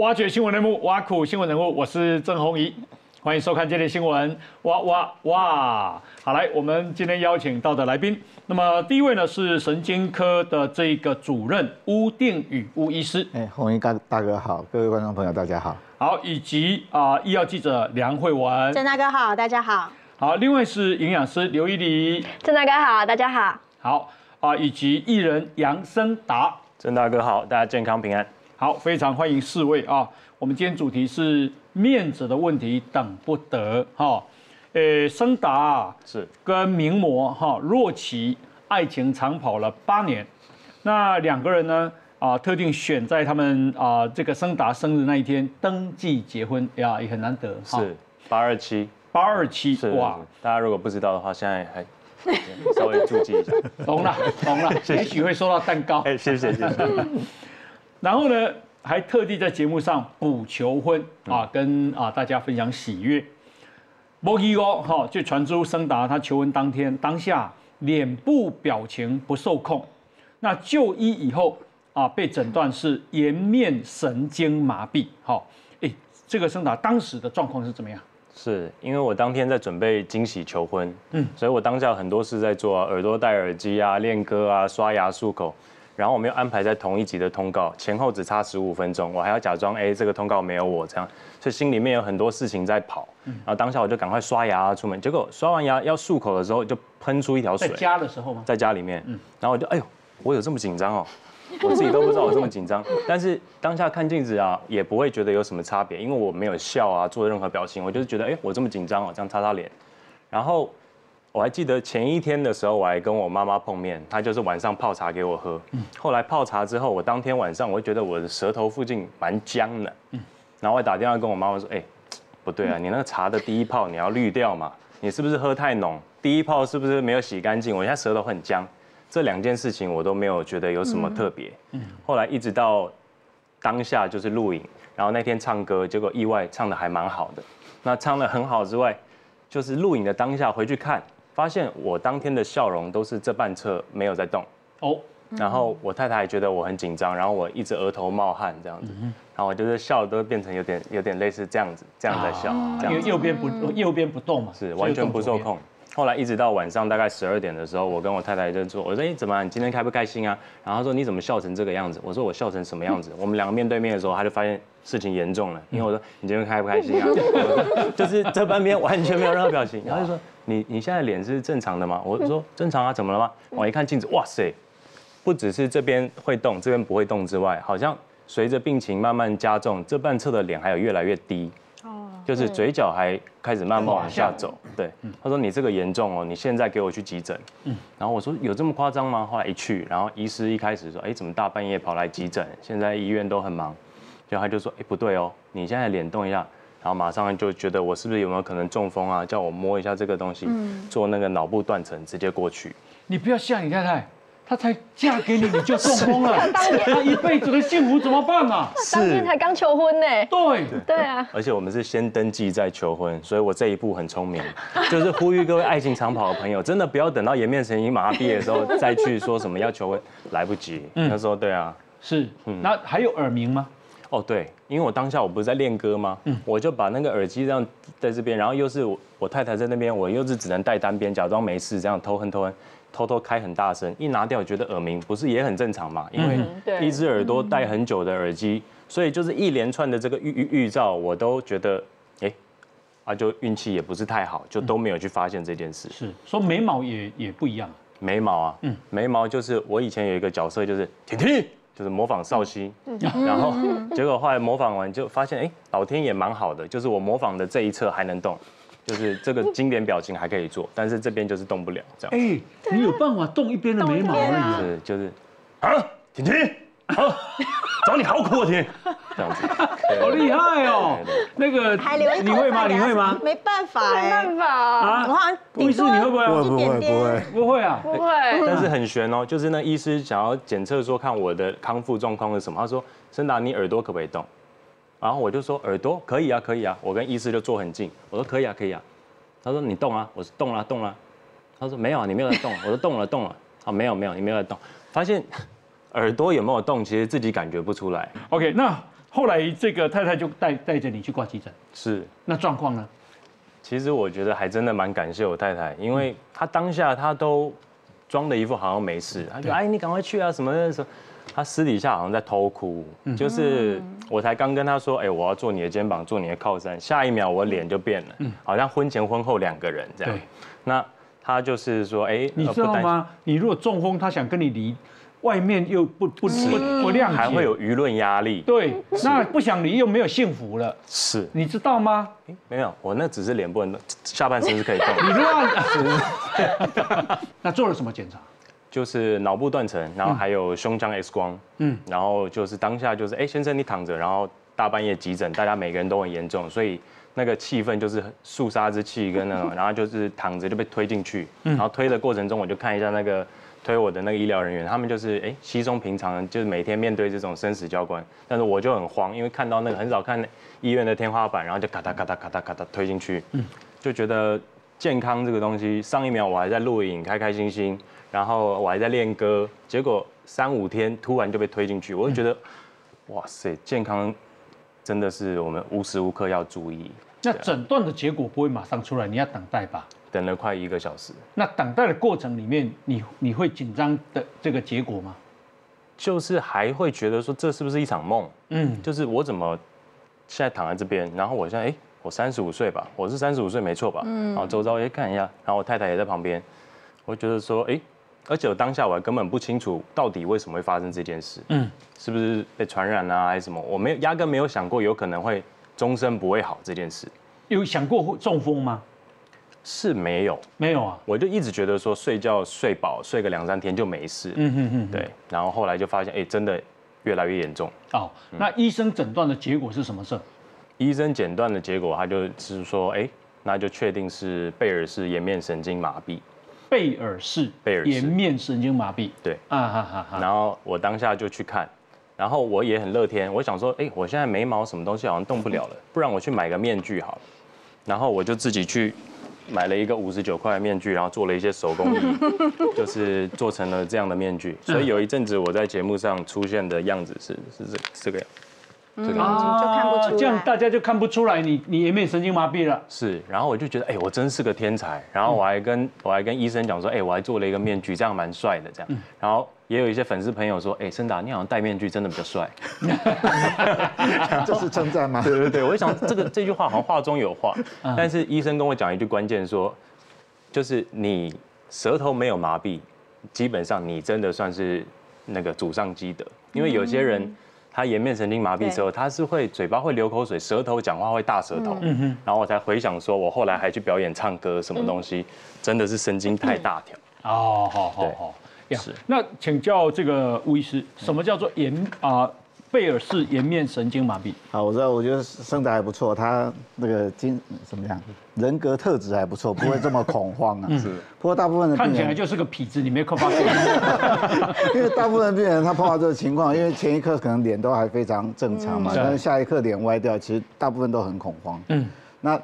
挖掘新闻人物，挖苦新闻人物，我是郑宏仪，欢迎收看《今天新闻》。哇哇哇！好，来，我们今天邀请到的来宾，那么第一位呢是神经科的这个主任巫定宇巫医师，哎，宏仪大大哥好，各位观众朋友大家好。好，以及啊医药记者梁慧文，郑大哥好，大家好。好，另外是营养师刘依礼，郑大哥好，大家好。好啊，以及艺人杨森达，郑大哥好，大家健康平安。好，非常欢迎四位啊！我们今天主题是面子的问题，等不得哈。呃，森达是跟名模哈若琪爱情长跑了八年，那两个人呢啊，特定选在他们啊这个森达生日那一天登记结婚呀，也很难得。是八二七，八二七哇！大家如果不知道的话，现在还 稍微注记一下。懂了，懂了，也许会收到蛋糕。哎，谢谢，谢谢。然后呢，还特地在节目上补求婚啊，跟啊大家分享喜悦。莫伊哦，哈，就传出森达他求婚当天当下脸部表情不受控，那就医以后啊，被诊断是颜面神经麻痹。好，哎，这个森达当时的状况是怎么样？是因为我当天在准备惊喜求婚，嗯，所以我当下很多事在做，耳朵戴耳机啊，练歌啊，刷牙漱口。然后我们又安排在同一集的通告，前后只差十五分钟，我还要假装哎这个通告没有我这样，所以心里面有很多事情在跑。然后当下我就赶快刷牙出门，结果刷完牙要漱口的时候就喷出一条水。在家的时候吗？在家里面。然后我就哎呦，我有这么紧张哦，我自己都不知道我这么紧张。但是当下看镜子啊，也不会觉得有什么差别，因为我没有笑啊，做任何表情，我就是觉得哎我这么紧张哦，这样擦擦脸，然后。我还记得前一天的时候，我还跟我妈妈碰面，她就是晚上泡茶给我喝。嗯后来泡茶之后，我当天晚上我就觉得我的舌头附近蛮僵的。嗯然后我打电话跟我妈妈说：“哎，不对啊，你那个茶的第一泡你要滤掉嘛，你是不是喝太浓？第一泡是不是没有洗干净？我现在舌头很僵。这两件事情我都没有觉得有什么特别。嗯后来一直到当下就是录影，然后那天唱歌，结果意外唱的还蛮好的。那唱的很好之外，就是录影的当下回去看。发现我当天的笑容都是这半侧没有在动哦，然后我太太还觉得我很紧张，然后我一直额头冒汗这样子，然后我就是笑都变成有点有点类似这样子，这样在笑，因为右边不右边不动嘛，是完全不受控。后来一直到晚上大概十二点的时候，我跟我太太就说：“我说哎，怎么你今天开不开心啊？”然后她说：“你怎么笑成这个样子？”我说：“我笑成什么样子？”我们两个面对面的时候，她就发现事情严重了，因为我说：“你今天开不开心啊？”就是这半边完全没有任何表情，然后就说：“你你现在脸是正常的吗？”我说：“正常啊，怎么了吗？”我一看镜子，哇塞，不只是这边会动，这边不会动之外，好像随着病情慢慢加重，这半侧的脸还有越来越低。就是嘴角还开始慢慢往下走，对，他说你这个严重哦，你现在给我去急诊。嗯，然后我说有这么夸张吗？后来一去，然后医师一开始说，哎，怎么大半夜跑来急诊？现在医院都很忙，然后他就说，哎，不对哦，你现在脸动一下，然后马上就觉得我是不是有没有可能中风啊？叫我摸一下这个东西，做那个脑部断层，直接过去。你不要吓你太太。她才嫁给你，你就中风了。她 一辈子的幸福怎么办啊？当天才刚求婚呢。对对啊。而且我们是先登记再求婚，所以我这一步很聪明，就是呼吁各位爱情长跑的朋友，真的不要等到颜面神经麻痹的时候再去说什么要求婚，来不及。那时候对啊。是。那还有耳鸣吗？哦对，因为我当下我不是在练歌吗？嗯。我就把那个耳机这样在这边，然后又是我我太太在那边，我又是只能戴单边，假装没事，这样偷哼偷哼。偷偷开很大声，一拿掉觉得耳鸣，不是也很正常嘛？因为一只耳朵戴很久的耳机，所以就是一连串的这个预预预兆，我都觉得，哎，啊，就运气也不是太好，就都没有去发现这件事。是，说眉毛也也不一样。眉毛啊，嗯，眉毛就是我以前有一个角色，就是婷婷，就是模仿少熙，然后结果后来模仿完就发现，哎，老天也蛮好的，就是我模仿的这一侧还能动。就是这个经典表情还可以做，但是这边就是动不了，这样。哎，你有办法动一边的眉毛而已。是，就是啊，婷婷，好，找你好苦啊，婷，这样子，好厉害哦。那个还留，你会吗？你会吗？没办法，没办法啊。我好像医师，你会不会？不会，不会，不会啊，不会。但是很悬哦，就是那医师想要检测说看我的康复状况是什么，他说，森达，你耳朵可不可以动？然后我就说耳朵可以啊，可以啊。我跟医师就坐很近，我说可以啊，可以啊。他说你动啊，我说动了，动了。他说没有啊，你没有在动。我说动了，动了。啊，没有没有，你没有在动。发现 耳朵有没有动，其实自己感觉不出来。OK，那后来这个太太就带带着你去挂急诊，是。那状况呢？其实我觉得还真的蛮感谢我太太，因为她当下她都装的一副好像没事，她就哎你赶快去啊什么的什么，她私底下好像在偷哭，就是我才刚跟他说，哎我要做你的肩膀，做你的靠山，下一秒我脸就变了，好像婚前婚后两个人这样对。那他就是说，哎，你知道吗？你如果中风，他想跟你离，外面又不不不不谅解，还会有舆论压力。对，那不想离又没有幸福了，是，你知道吗？没有，我那只是脸不能动，下半身是可以动的。你乱，那做了什么检查？就是脑部断层，然后还有胸腔 X 光，嗯，然后就是当下就是，哎，先生你躺着，然后大半夜急诊，大家每个人都很严重，所以那个气氛就是肃杀之气跟那种，然后就是躺着就被推进去，然后推的过程中我就看一下那个推我的那个医疗人员，他们就是哎稀松平常，就是每天面对这种生死交关，但是我就很慌，因为看到那个很少看医院的天花板，然后就咔嗒咔嗒咔嗒咔嗒推进去，嗯。就觉得健康这个东西，上一秒我还在录影开开心心，然后我还在练歌，结果三五天突然就被推进去，我就觉得，哇塞，健康真的是我们无时无刻要注意。那诊断的结果不会马上出来，你要等待吧？等了快一个小时，那等待的过程里面，你你会紧张的这个结果吗？就是还会觉得说这是不是一场梦？嗯，就是我怎么现在躺在这边，然后我现在哎，我三十五岁吧，我是三十五岁没错吧？嗯，然后周遭也看一下，然后我太太也在旁边，我觉得说哎，而且我当下我还根本不清楚到底为什么会发生这件事，嗯，是不是被传染啊还是什么？我没有压根没有想过有可能会终身不会好这件事，有想过会中风吗？是没有，没有啊。我就一直觉得说睡觉睡饱睡个两三天就没事，嗯嗯嗯，对，然后后来就发现哎真的越来越严重。哦，那医生诊断的结果是什么事？医生诊断的结果，他就是说，哎，那就确定是贝尔氏颜面神经麻痹。贝尔氏贝尔氏颜面神经麻痹。对，啊哈哈哈。然后我当下就去看，然后我也很乐天，我想说，哎，我现在眉毛什么东西好像动不了了，不然我去买个面具好了。然后我就自己去买了一个五十九块的面具，然后做了一些手工艺，就是做成了这样的面具。所以有一阵子我在节目上出现的样子是是这这个样，这个样子。就看不出来这样大家就看不出来你你颜面神经麻痹了。是，然后我就觉得，哎、我真是个天才。然后我还跟我还跟医生讲说，哎、我还做了一个面具，这样蛮帅的，这样。然后也有一些粉丝朋友说，哎、森达，你好像戴面具真的比较帅。这是称赞吗？对对对，我就想这个这句话好像话中有话，但是医生跟我讲一句关键说，就是你舌头没有麻痹，基本上你真的算是那个祖上积德，因为有些人。他颜面神经麻痹之后，他是会嘴巴会流口水，舌头讲话会大舌头，然后我才回想说，我后来还去表演唱歌什么东西，真的是神经太大条。哦，好好好。是。那请教这个吴医师，什么叫做颜啊贝尔氏颜面神经麻痹？好，我知道，我觉得生得还不错，他那个精怎么样，人格特质还不错，不会这么恐慌啊。是。不过大部分的病人看起来就是个痞子，你没看发现？因为大部分病人他碰到这个情况，因为前一刻可能脸都还非常正常嘛，嗯但是下一刻脸歪掉，其实大部分都很恐慌。嗯，那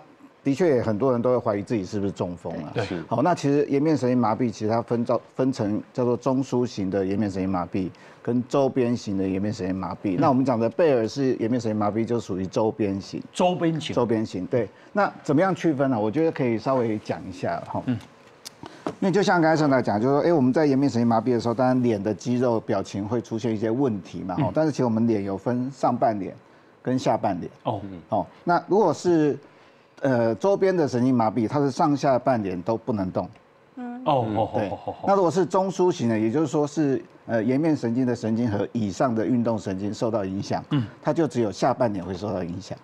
的确很多人都会怀疑自己是不是中风了。对是好，那其实颜面神经麻痹，其实它分造分成叫做中枢型的颜面神经麻痹跟周边型的颜面神经麻痹。那我们讲的贝尔氏颜面神经麻痹就属于周边型。周边型。周边型，对。那怎么样区分呢？我觉得可以稍微讲一下哈。嗯。因为就像刚才上来讲，就是说，哎，我们在颜面神经麻痹的时候，当然脸的肌肉表情会出现一些问题嘛，哈、但是其实我们脸有分上半脸跟下半脸。哦，哦，那如果是呃周边的神经麻痹，它是上下半脸都不能动。哦哦对哦哦，那如果是中枢型的，也就是说是呃颜面神经的神经和以上的运动神经受到影响，嗯，它就只有下半脸会受到影响。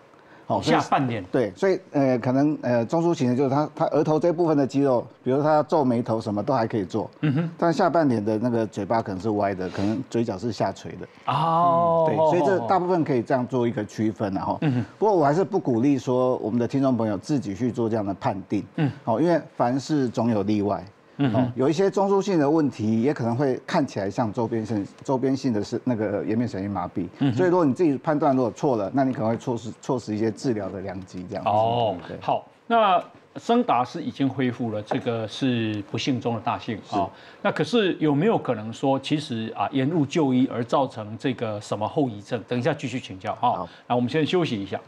下半脸对，所以呃，可能呃中枢型的就是他他额头这部分的肌肉，比如他要皱眉头什么都还可以做，嗯哼，但下半脸的那个嘴巴可能是歪的，可能嘴角是下垂的，哦，对，所以这大部分可以这样做一个区分然后，不过我还是不鼓励说我们的听众朋友自己去做这样的判定，嗯，好，因为凡事总有例外。嗯，哦，有一些中枢性的问题，也可能会看起来像周边性周边性的是那个颜面神经麻痹，所以如果你自己判断如果错了，那你可能会错失错失一些治疗的良机，这样子。哦对，好，那升达是已经恢复了，这个是不幸中的大幸啊。那可是有没有可能说，其实啊延误就医而造成这个什么后遗症？等一下继续请教哈。那我们先休息一下。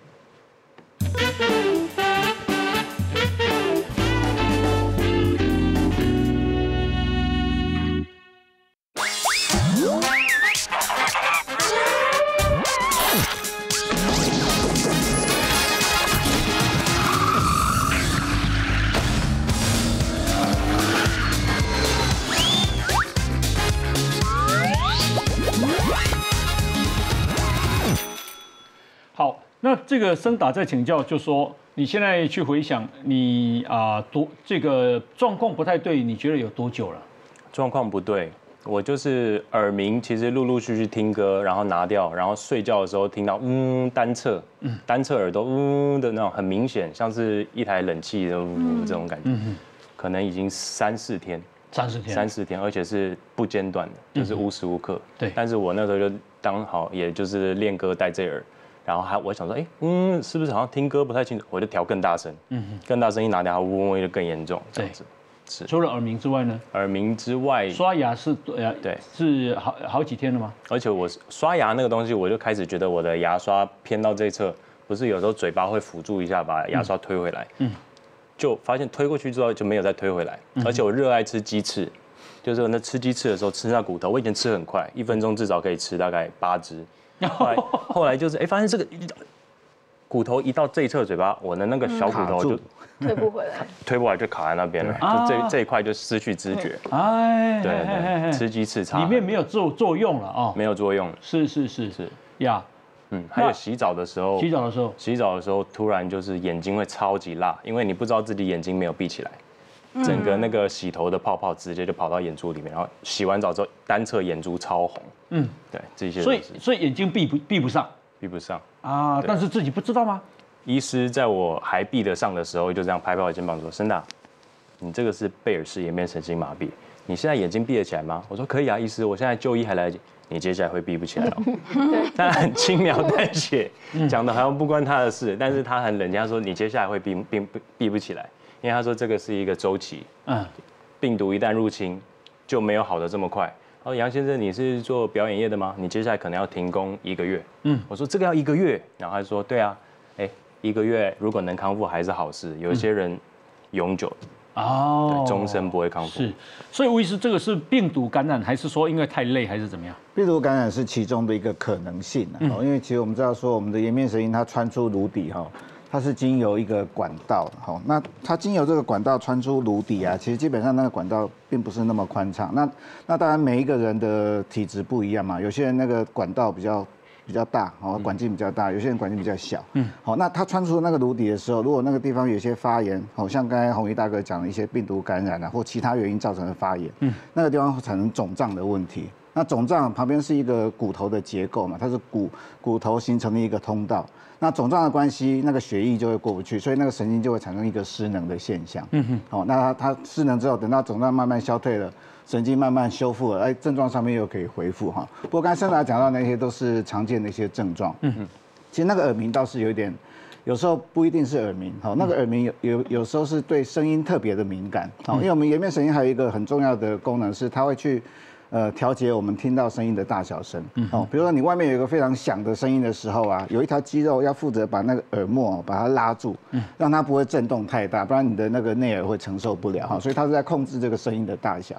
这个森达在请教，就说你现在去回想，你啊多这个状况不太对，你觉得有多久了？状况不对，我就是耳鸣，其实陆陆续续听歌，然后拿掉，然后睡觉的时候听到嗯单侧，嗯单侧耳朵嗯的那种，很明显像是一台冷气的嗯这种感觉，可能已经三四天，三十天，三四天，而且是不间断的，就是无时无刻。对。但是我那时候就刚好也就是练歌戴这耳，然后还我想说，哎，嗯，是不是好像听歌不太清楚？我就调更大声，嗯更大声一拿掉，它嗡嗡就更严重，这样子。是除了耳鸣之外呢？耳鸣之外，刷牙是呃对是好好几天了吗？而且我刷牙那个东西，我就开始觉得我的牙刷偏到这一侧，不是有时候嘴巴会辅助一下把牙刷推回来，嗯，就发现推过去之后就没有再推回来，而且我热爱吃鸡翅，就是那吃鸡翅的时候吃那骨头，我以前吃很快，一分钟至少可以吃大概八只，后来 后来就是哎发现这个骨头一到这一侧嘴巴，我的那个小骨头就卡住。推不回来。推不回来就卡在那边了，啊就这这一块就失去知觉，哎，对嘿嘿嘿对，吃鸡翅差里面没有作作用了啊。没有作用，是是是。是。呀，嗯，还有洗澡的时候，洗澡的时候。洗澡的时候突然就是眼睛会超级辣，因为你不知道自己眼睛没有闭起来，整个那个洗头的泡泡直接就跑到眼珠里面，然后洗完澡之后单侧眼珠超红，嗯，对，这些都所以所以眼睛闭不闭不上闭不上。啊，但是自己不知道吗？医师在我还闭得上的时候，就这样拍拍我肩膀说：“森达，你这个是贝尔氏颜面神经麻痹，你现在眼睛闭得起来吗？”我说：“可以啊，医师，我现在就医还来得及。”你接下来会闭不起来哦。他很轻描淡写，讲的好像不关他的事，但是他很冷静，他说：“你接下来会闭闭闭闭不起来，因为他说这个是一个周期，嗯，病毒一旦入侵，就没有好的这么快。他说杨先生，你是做表演业的吗？你接下来可能要停工一个月。嗯，我说这个要一个月，然后他说对啊，哎，一个月如果能康复还是好事。有一些人永久，哦对，终身不会康复。是，所以吴医师，这个是病毒感染，还是说因为太累，还是怎么样？病毒感染是其中的一个可能性啊，哦因为其实我们知道说我们的颜面神经它穿出颅底哈，它是经由一个管道，好，那它经由这个管道穿出颅底啊，其实基本上那个管道并不是那么宽敞。那那当然每一个人的体质不一样嘛，有些人那个管道比较比较大，哦，管径比较大，有些人管径比较小，嗯，好，那它穿出那个颅底的时候，如果那个地方有一些发炎，好像刚才红衣大哥讲的一些病毒感染啊，或其他原因造成的发炎，嗯，那个地方会产生肿胀的问题。那肿胀旁边是一个骨头的结构嘛，它是骨骨头形成的一个通道。那肿胀的关系，那个血液就会过不去，所以那个神经就会产生一个失能的现象。嗯哼，好，那它它失能之后，等到肿胀慢慢消退了，神经慢慢修复了，哎，症状上面又可以恢复哈。不过刚才森达讲到那些都是常见的一些症状。嗯哼，其实那个耳鸣倒是有一点。有时候不一定是耳鸣，好，那个耳鸣有有有时候是对声音特别的敏感，好，因为我们颜面神经还有一个很重要的功能是它会去。呃，调节我们听到声音的大小声。哦，比如说你外面有一个非常响的声音的时候啊，有一条肌肉要负责把那个耳膜把它拉住，让它不会震动太大，不然你的那个内耳会承受不了哈。所以它是在控制这个声音的大小。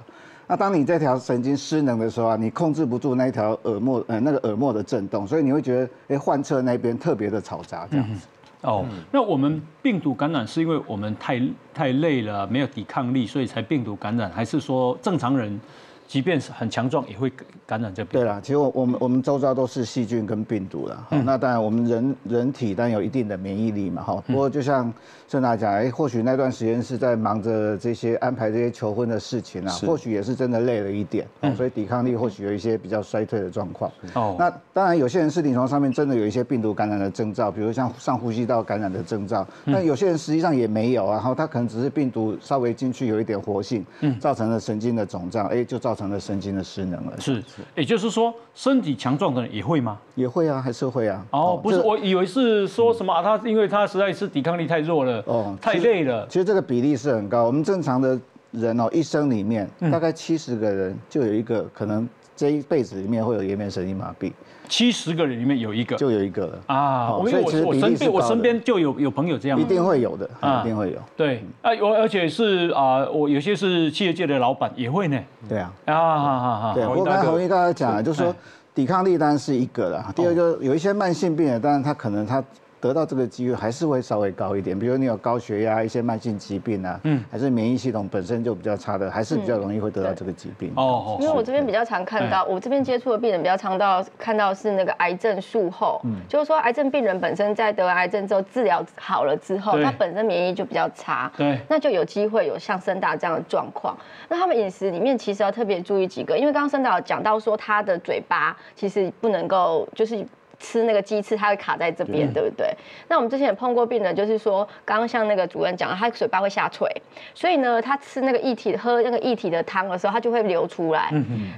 那当你这条神经失能的时候啊，你控制不住那一条耳膜呃那个耳膜的震动，所以你会觉得哎患侧那边特别的嘈杂这样子。哦，那我们病毒感染是因为我们太太累了，没有抵抗力，所以才病毒感染，还是说正常人即便是很强壮也会感染这病？对啦，其实我我们我们周遭都是细菌跟病毒了，好，那当然我们人人体当然有一定的免疫力嘛，哈。不过就像盛大讲，哎，或许那段时间是在忙着这些安排这些求婚的事情啊，或许也是真的累了一点，哦，所以抵抗力或许有一些比较衰退的状况。哦，那当然有些人是临床上面真的有一些病毒感染的征兆，比如像上呼吸道感染的征兆，但有些人实际上也没有啊，然后他可能只是病毒稍微进去有一点活性，嗯造成了神经的肿胀，哎，就造成。了神经的失能了。是，也就是说，身体强壮的人也会吗？也会啊，还是会啊。哦，不是，我以为是说什么啊，他因为他实在是抵抗力太弱了，哦太累了，其实这个比例是很高。我们正常的人哦，一生里面嗯。大概七十个人就有一个可能这一辈子里面会有颜面神经麻痹，七十个人里面有一个。就有一个了，啊，哦我因为我我所以其实比例身边我身边就有有朋友这样。一，定会有的，啊。一定会有。对，啊，我而且是啊，我有些是企业界的老板也会呢，对啊，啊对。不洪一大哥过刚才洪一刚才讲了，就是说哎抵抗力当然是一个了，第二个有一些慢性病的，当然他可能他。得到这个机会还是会稍微高一点，比如你有高血压、一些慢性疾病啊，嗯，还是免疫系统本身就比较差的，还是比较容易会得到这个疾病。哦哦，因为我这边比较常看到，我这边接触的病人比较常到看到是那个癌症术后，就是说癌症病人本身在得完癌症之后治疗好了之后，他本身免疫就比较差，对那就有机会有像森达这样的状况。那他们饮食里面其实要特别注意几个，因为刚刚森达有讲到说他的嘴巴其实不能够就是。吃那个鸡翅，它会卡在这边，对。不对？那我们之前也碰过病人，就是说，刚刚像那个主任讲，他嘴巴会下垂，所以呢，他吃那个液体、喝那个液体的汤的时候，他就会流出来。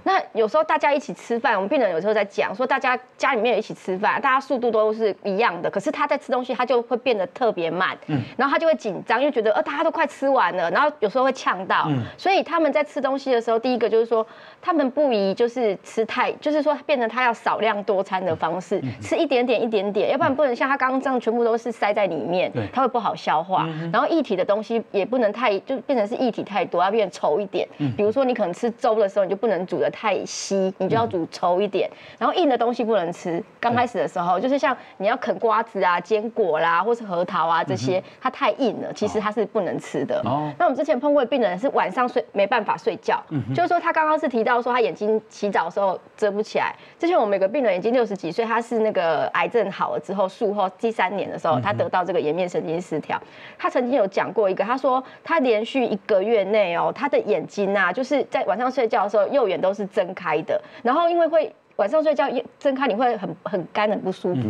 那有时候大家一起吃饭，我们病人有时候在讲说，大家家里面一起吃饭，大家速度都是一样的，可是他在吃东西，他就会变得特别慢，然后他就会紧张，因为觉得呃大家都快吃完了，然后有时候会呛到，所以他们在吃东西的时候，第一个就是说，他们不宜就是吃太，就是说变成他要少量多餐的方式，吃一点点一点点，要不然不能像他刚刚这样全部都是塞在里面对，它会不好消化。然后液体的东西也不能太，就变成是液体太多，要变稠一点。比如说你可能吃粥的时候，你就不能煮的太稀，你就要煮稠一点。然后硬的东西不能吃，刚开始的时候就是像你要啃瓜子啊、坚果啦，或是核桃啊这些，它太硬了，其实它是不能吃的。哦那我们之前碰过的病人是晚上睡没办法睡觉，就是说他刚刚是提到说他眼睛洗澡的时候遮不起来。之前我们有个病人已经六十几岁，他是那个癌症好了之后术后第三年的时候，他得到这个颜面神经失调。他曾经有讲过一个，他说他连续一个月内哦，他的眼睛啊，就是在晚上睡觉的时候右眼都是睁开的，然后因为会晚上睡觉睁开，你会很很干很不舒服。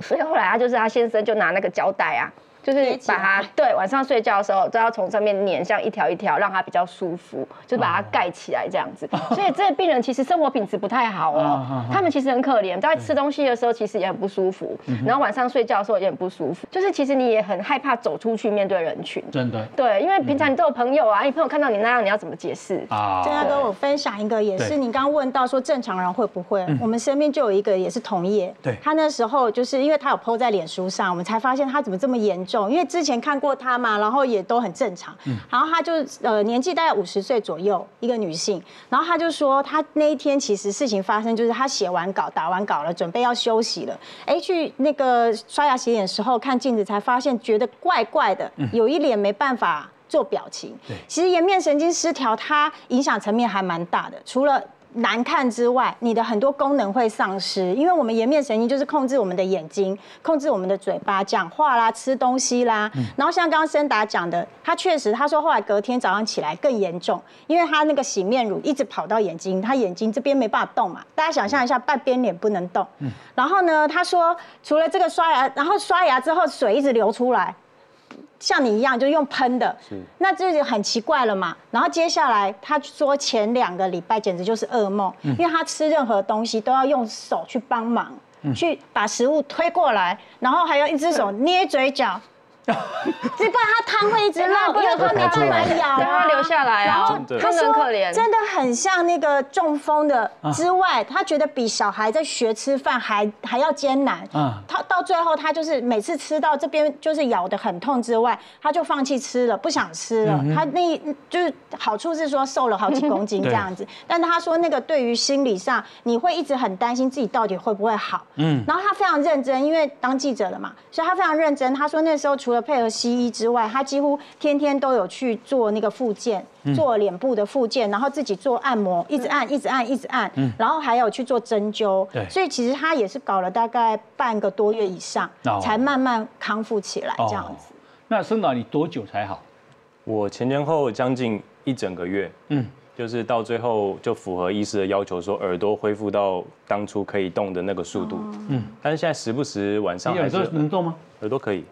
所以后来他就是他先生就拿那个胶带啊，就是把它对晚上睡觉的时候都要从上面粘像一条一条，让它比较舒服，就把它盖起来这样子。所以这个病人其实生活品质不太好哦，他们其实很可怜，在吃东西的时候其实也很不舒服，然后晚上睡觉的时候也很不舒服，就是其实你也很害怕走出去面对人群。真的。对，因为平常你都有朋友啊，你朋友看到你那样，你要怎么解释？啊现在跟，我分享一个，也是你刚刚问到说正常人会不会，我们身边就有一个也是同业，对。他那时候就是因为他有 PO 在脸书上，我们才发现他怎么这么严重，因为之前看过她嘛，然后也都很正常，然后她就呃年纪大概五十岁左右，一个女性，然后她就说她那一天其实事情发生就是她写完稿打完稿了，准备要休息了，哎去那个刷牙洗脸的时候看镜子才发现觉得怪怪的，有一脸没办法。做表情，其实颜面神经失调，它影响层面还蛮大的。除了难看之外，你的很多功能会丧失，因为我们颜面神经就是控制我们的眼睛，控制我们的嘴巴、讲话啦、吃东西啦。然后像刚刚森达讲的，他确实他说后来隔天早上起来更严重，因为他那个洗面乳一直跑到眼睛，他眼睛这边没办法动嘛。大家想象一下，半边脸不能动。然后呢，他说除了这个刷牙，然后刷牙之后水一直流出来。像你一样就用喷的，那这就很奇怪了嘛。然后接下来他说前两个礼拜简直就是噩梦，因为他吃任何东西都要用手去帮忙，去把食物推过来，然后还要一只手捏嘴角。这不然他汤会一直漏，因为他没办法咬啊，让它流下来啊然后他说真的很可怜。真的很像那个中风的之外，他觉得比小孩在学吃饭还还要艰难。啊。他到最后，他就是每次吃到这边就是咬的很痛之外，他就放弃吃了，不想吃了。他那就是好处是说瘦了好几公斤 这样子，但他说那个对于心理上，你会一直很担心自己到底会不会好。嗯，然后他非常认真，因为当记者的嘛，所以他非常认真。他说那时候除了配合西医之外，他几乎天天都有去做那个复健。做脸部的复健，然后自己做按摩，一直按，一直按，一直按，然后还有去做针灸对，所以其实他也是搞了大概半个多月以上哦，才慢慢康复起来这样子。那生导你多久才好？我前前后后将近一整个月，嗯嗯，就是到最后就符合医师的要求，说耳朵恢复到当初可以动的那个速度，嗯，但是现在时不时晚上耳还是朵能动吗？耳朵可以，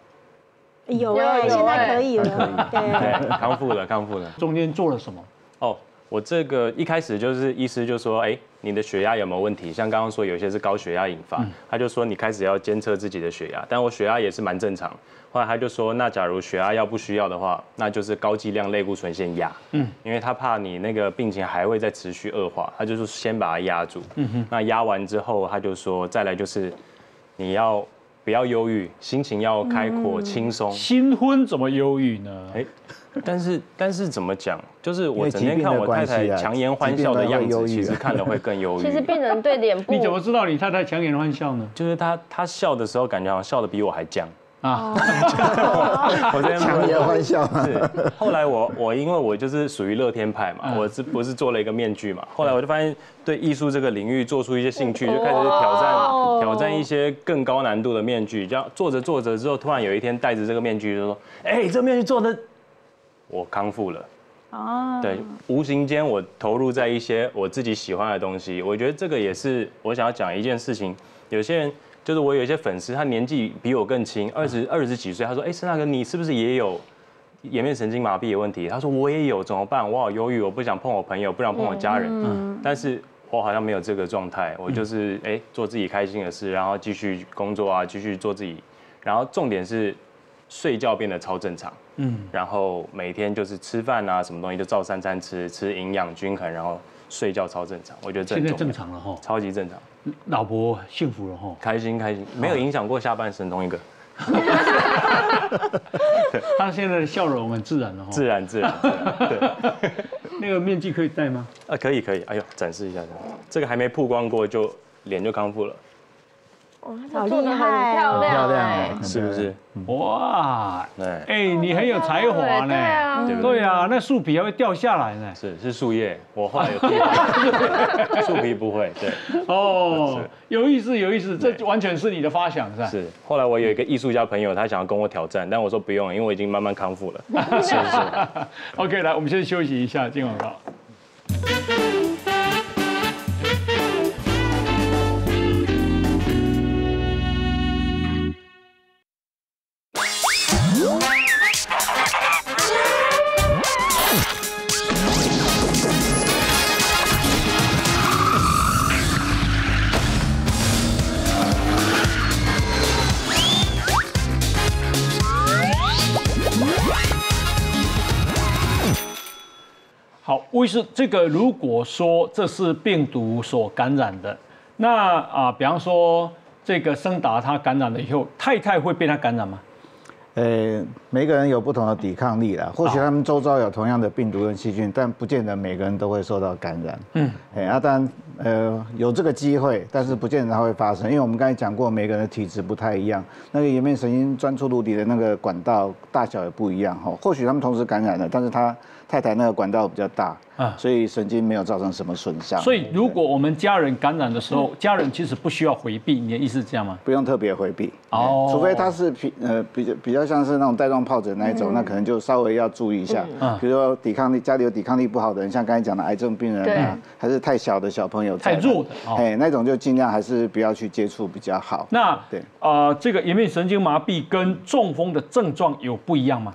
有哎，有现在哎可以了，对。对，康复了，康复了。中间做了什么？哦，我这个一开始就是医师就说，哎，你的血压有没有问题？像刚刚说有些是高血压引发，他就说你开始要监测自己的血压，但我血压也是蛮正常。后来他就说，那假如血压药不需要的话，那就是高剂量类固醇先压，嗯，因为他怕你那个病情还会再持续恶化，他就是先把它压住，嗯哼，那压完之后他就说，再来就是你要不要忧郁，心情要开阔轻松。新婚怎么忧郁呢？哎，但是但是怎么讲，就是我整天看我太太强颜欢笑的样子，其实看了会更忧郁。其实病人对脸部，你怎么知道你太太强颜欢笑呢？就是她她笑的时候，感觉好像笑的比我还僵。啊，我这边强颜欢笑。是，后来我我因为我就是属于乐天派嘛，我是不是做了一个面具嘛？后来我就发现对艺术这个领域做出一些兴趣，就开始挑战挑战一些更高难度的面具。这样做着做着之后，突然有一天戴着这个面具就说：“哎，这面具做的，我康复了。”哦，对，无形间我投入在一些我自己喜欢的东西。我觉得这个也是我想要讲一件事情。有些人。就是我有一些粉丝，他年纪比我更轻，二十二十几岁。他说：“哎，申大哥，你是不是也有颜面神经麻痹的问题？”他说：“我也有，怎么办？我好忧郁，我不想碰我朋友，不想碰我家人。嗯，但是我好像没有这个状态，我就是哎做自己开心的事，然后继续工作啊，继续做自己。然后重点是睡觉变得超正常。嗯，然后每天就是吃饭啊，什么东西就照三餐吃，吃营养均衡，然后睡觉超正常。我觉得现在正常了哈，超级正常。”老婆幸福了哈，开心开心，没有影响过下半身同一个。他现在的笑容很自然了哈，自然自然。对，那个面具可以戴吗？啊，可以可以。哎呦，展示一下这个还没曝光过，就脸就康复了。好厉害，漂亮，是不是？哇，哎，你很有才华呢，对啊，对啊那树皮还会掉下来呢。是是树叶，我画有 树皮不会。对，哦，有意思有意思，这完全是你的发想是吧？是。后来我有一个艺术家朋友，他想要跟我挑战，但我说不用，因为我已经慢慢康复了。是 不是。OK，来，我们先休息一下，进广告。好，威是这个，如果说这是病毒所感染的，那啊，比方说这个生达他感染了以后，太太会被他感染吗？呃，每个人有不同的抵抗力啦，或许他们周遭有同样的病毒跟细菌，但不见得每个人都会受到感染。嗯，哎，啊，当然，呃，有这个机会，但是不见得它会发生，因为我们刚才讲过，每个人的体质不太一样，那个颜面神经钻出颅底的那个管道大小也不一样哈，或许他们同时感染了，但是他。太太那个管道比较大啊，所以神经没有造成什么损伤。所以如果我们家人感染的时候，家人其实不需要回避，你的意思是这样吗？不用特别回避哦，除非他是比呃比较比较像是那种带状疱疹那一种，那可能就稍微要注意一下。嗯，比如说抵抗力家里有抵抗力不好的人，像刚才讲的癌症病人啊，还是太小的小朋友，太弱的，哎，那种就尽量还是不要去接触比较好。那对啊，这个颜面神经麻痹跟中风的症状有不一样吗？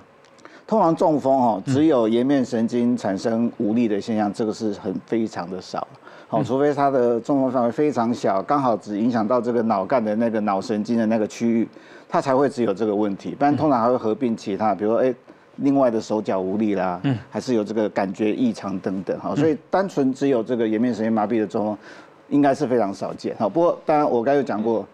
通常中风哦，只有颜面神经产生无力的现象，这个是很非常的少。好，除非它的中风范围非常小，刚好只影响到这个脑干的那个脑神经的那个区域，它才会只有这个问题。不然通常还会合并其他，比如说哎，另外的手脚无力啦，嗯，还是有这个感觉异常等等。哈，所以单纯只有这个颜面神经麻痹的中风，应该是非常少见。哈，不过当然我刚才有讲过，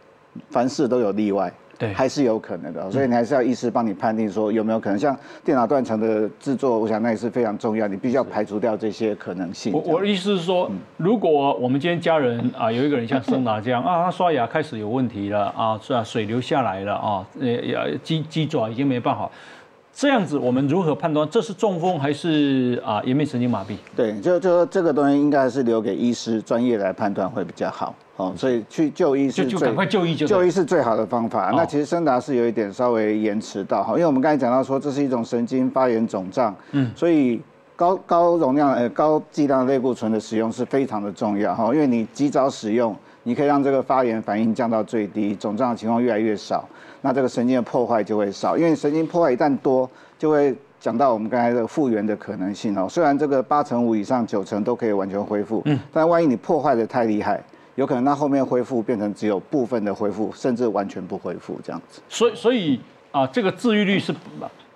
凡事都有例外。对，还是有可能的，所以你还是要医师帮你判定说有没有可能，像电脑断层的制作，我想那也是非常重要，你必须要排除掉这些可能性。我我的意思是说，如果我们今天家人啊有一个人像森达这样啊，他刷牙开始有问题了啊，是啊，水流下来了啊，呃，鸡鸡爪已经没办法，这样子我们如何判断？这是中风还是啊颜面神经麻痹？对，就就这个东西应该是留给医师专业来判断会比较好。哦，所以去就医是就赶快就医就就医是最好的方法。那其实升达是有一点稍微延迟到。哈，因为我们刚才讲到说这是一种神经发炎肿胀，嗯，所以高高容量呃高剂量类固醇的使用是非常的重要。哈，因为你及早使用，你可以让这个发炎反应降到最低，肿胀的情况越来越少，那这个神经的破坏就会少，因为神经破坏一旦多，就会讲到我们刚才的复原的可能性哦，虽然这个八成五以上九成都可以完全恢复，嗯，但万一你破坏的太厉害，有可能它后面恢复变成只有部分的恢复，甚至完全不恢复这样子。所以所以啊，这个治愈率是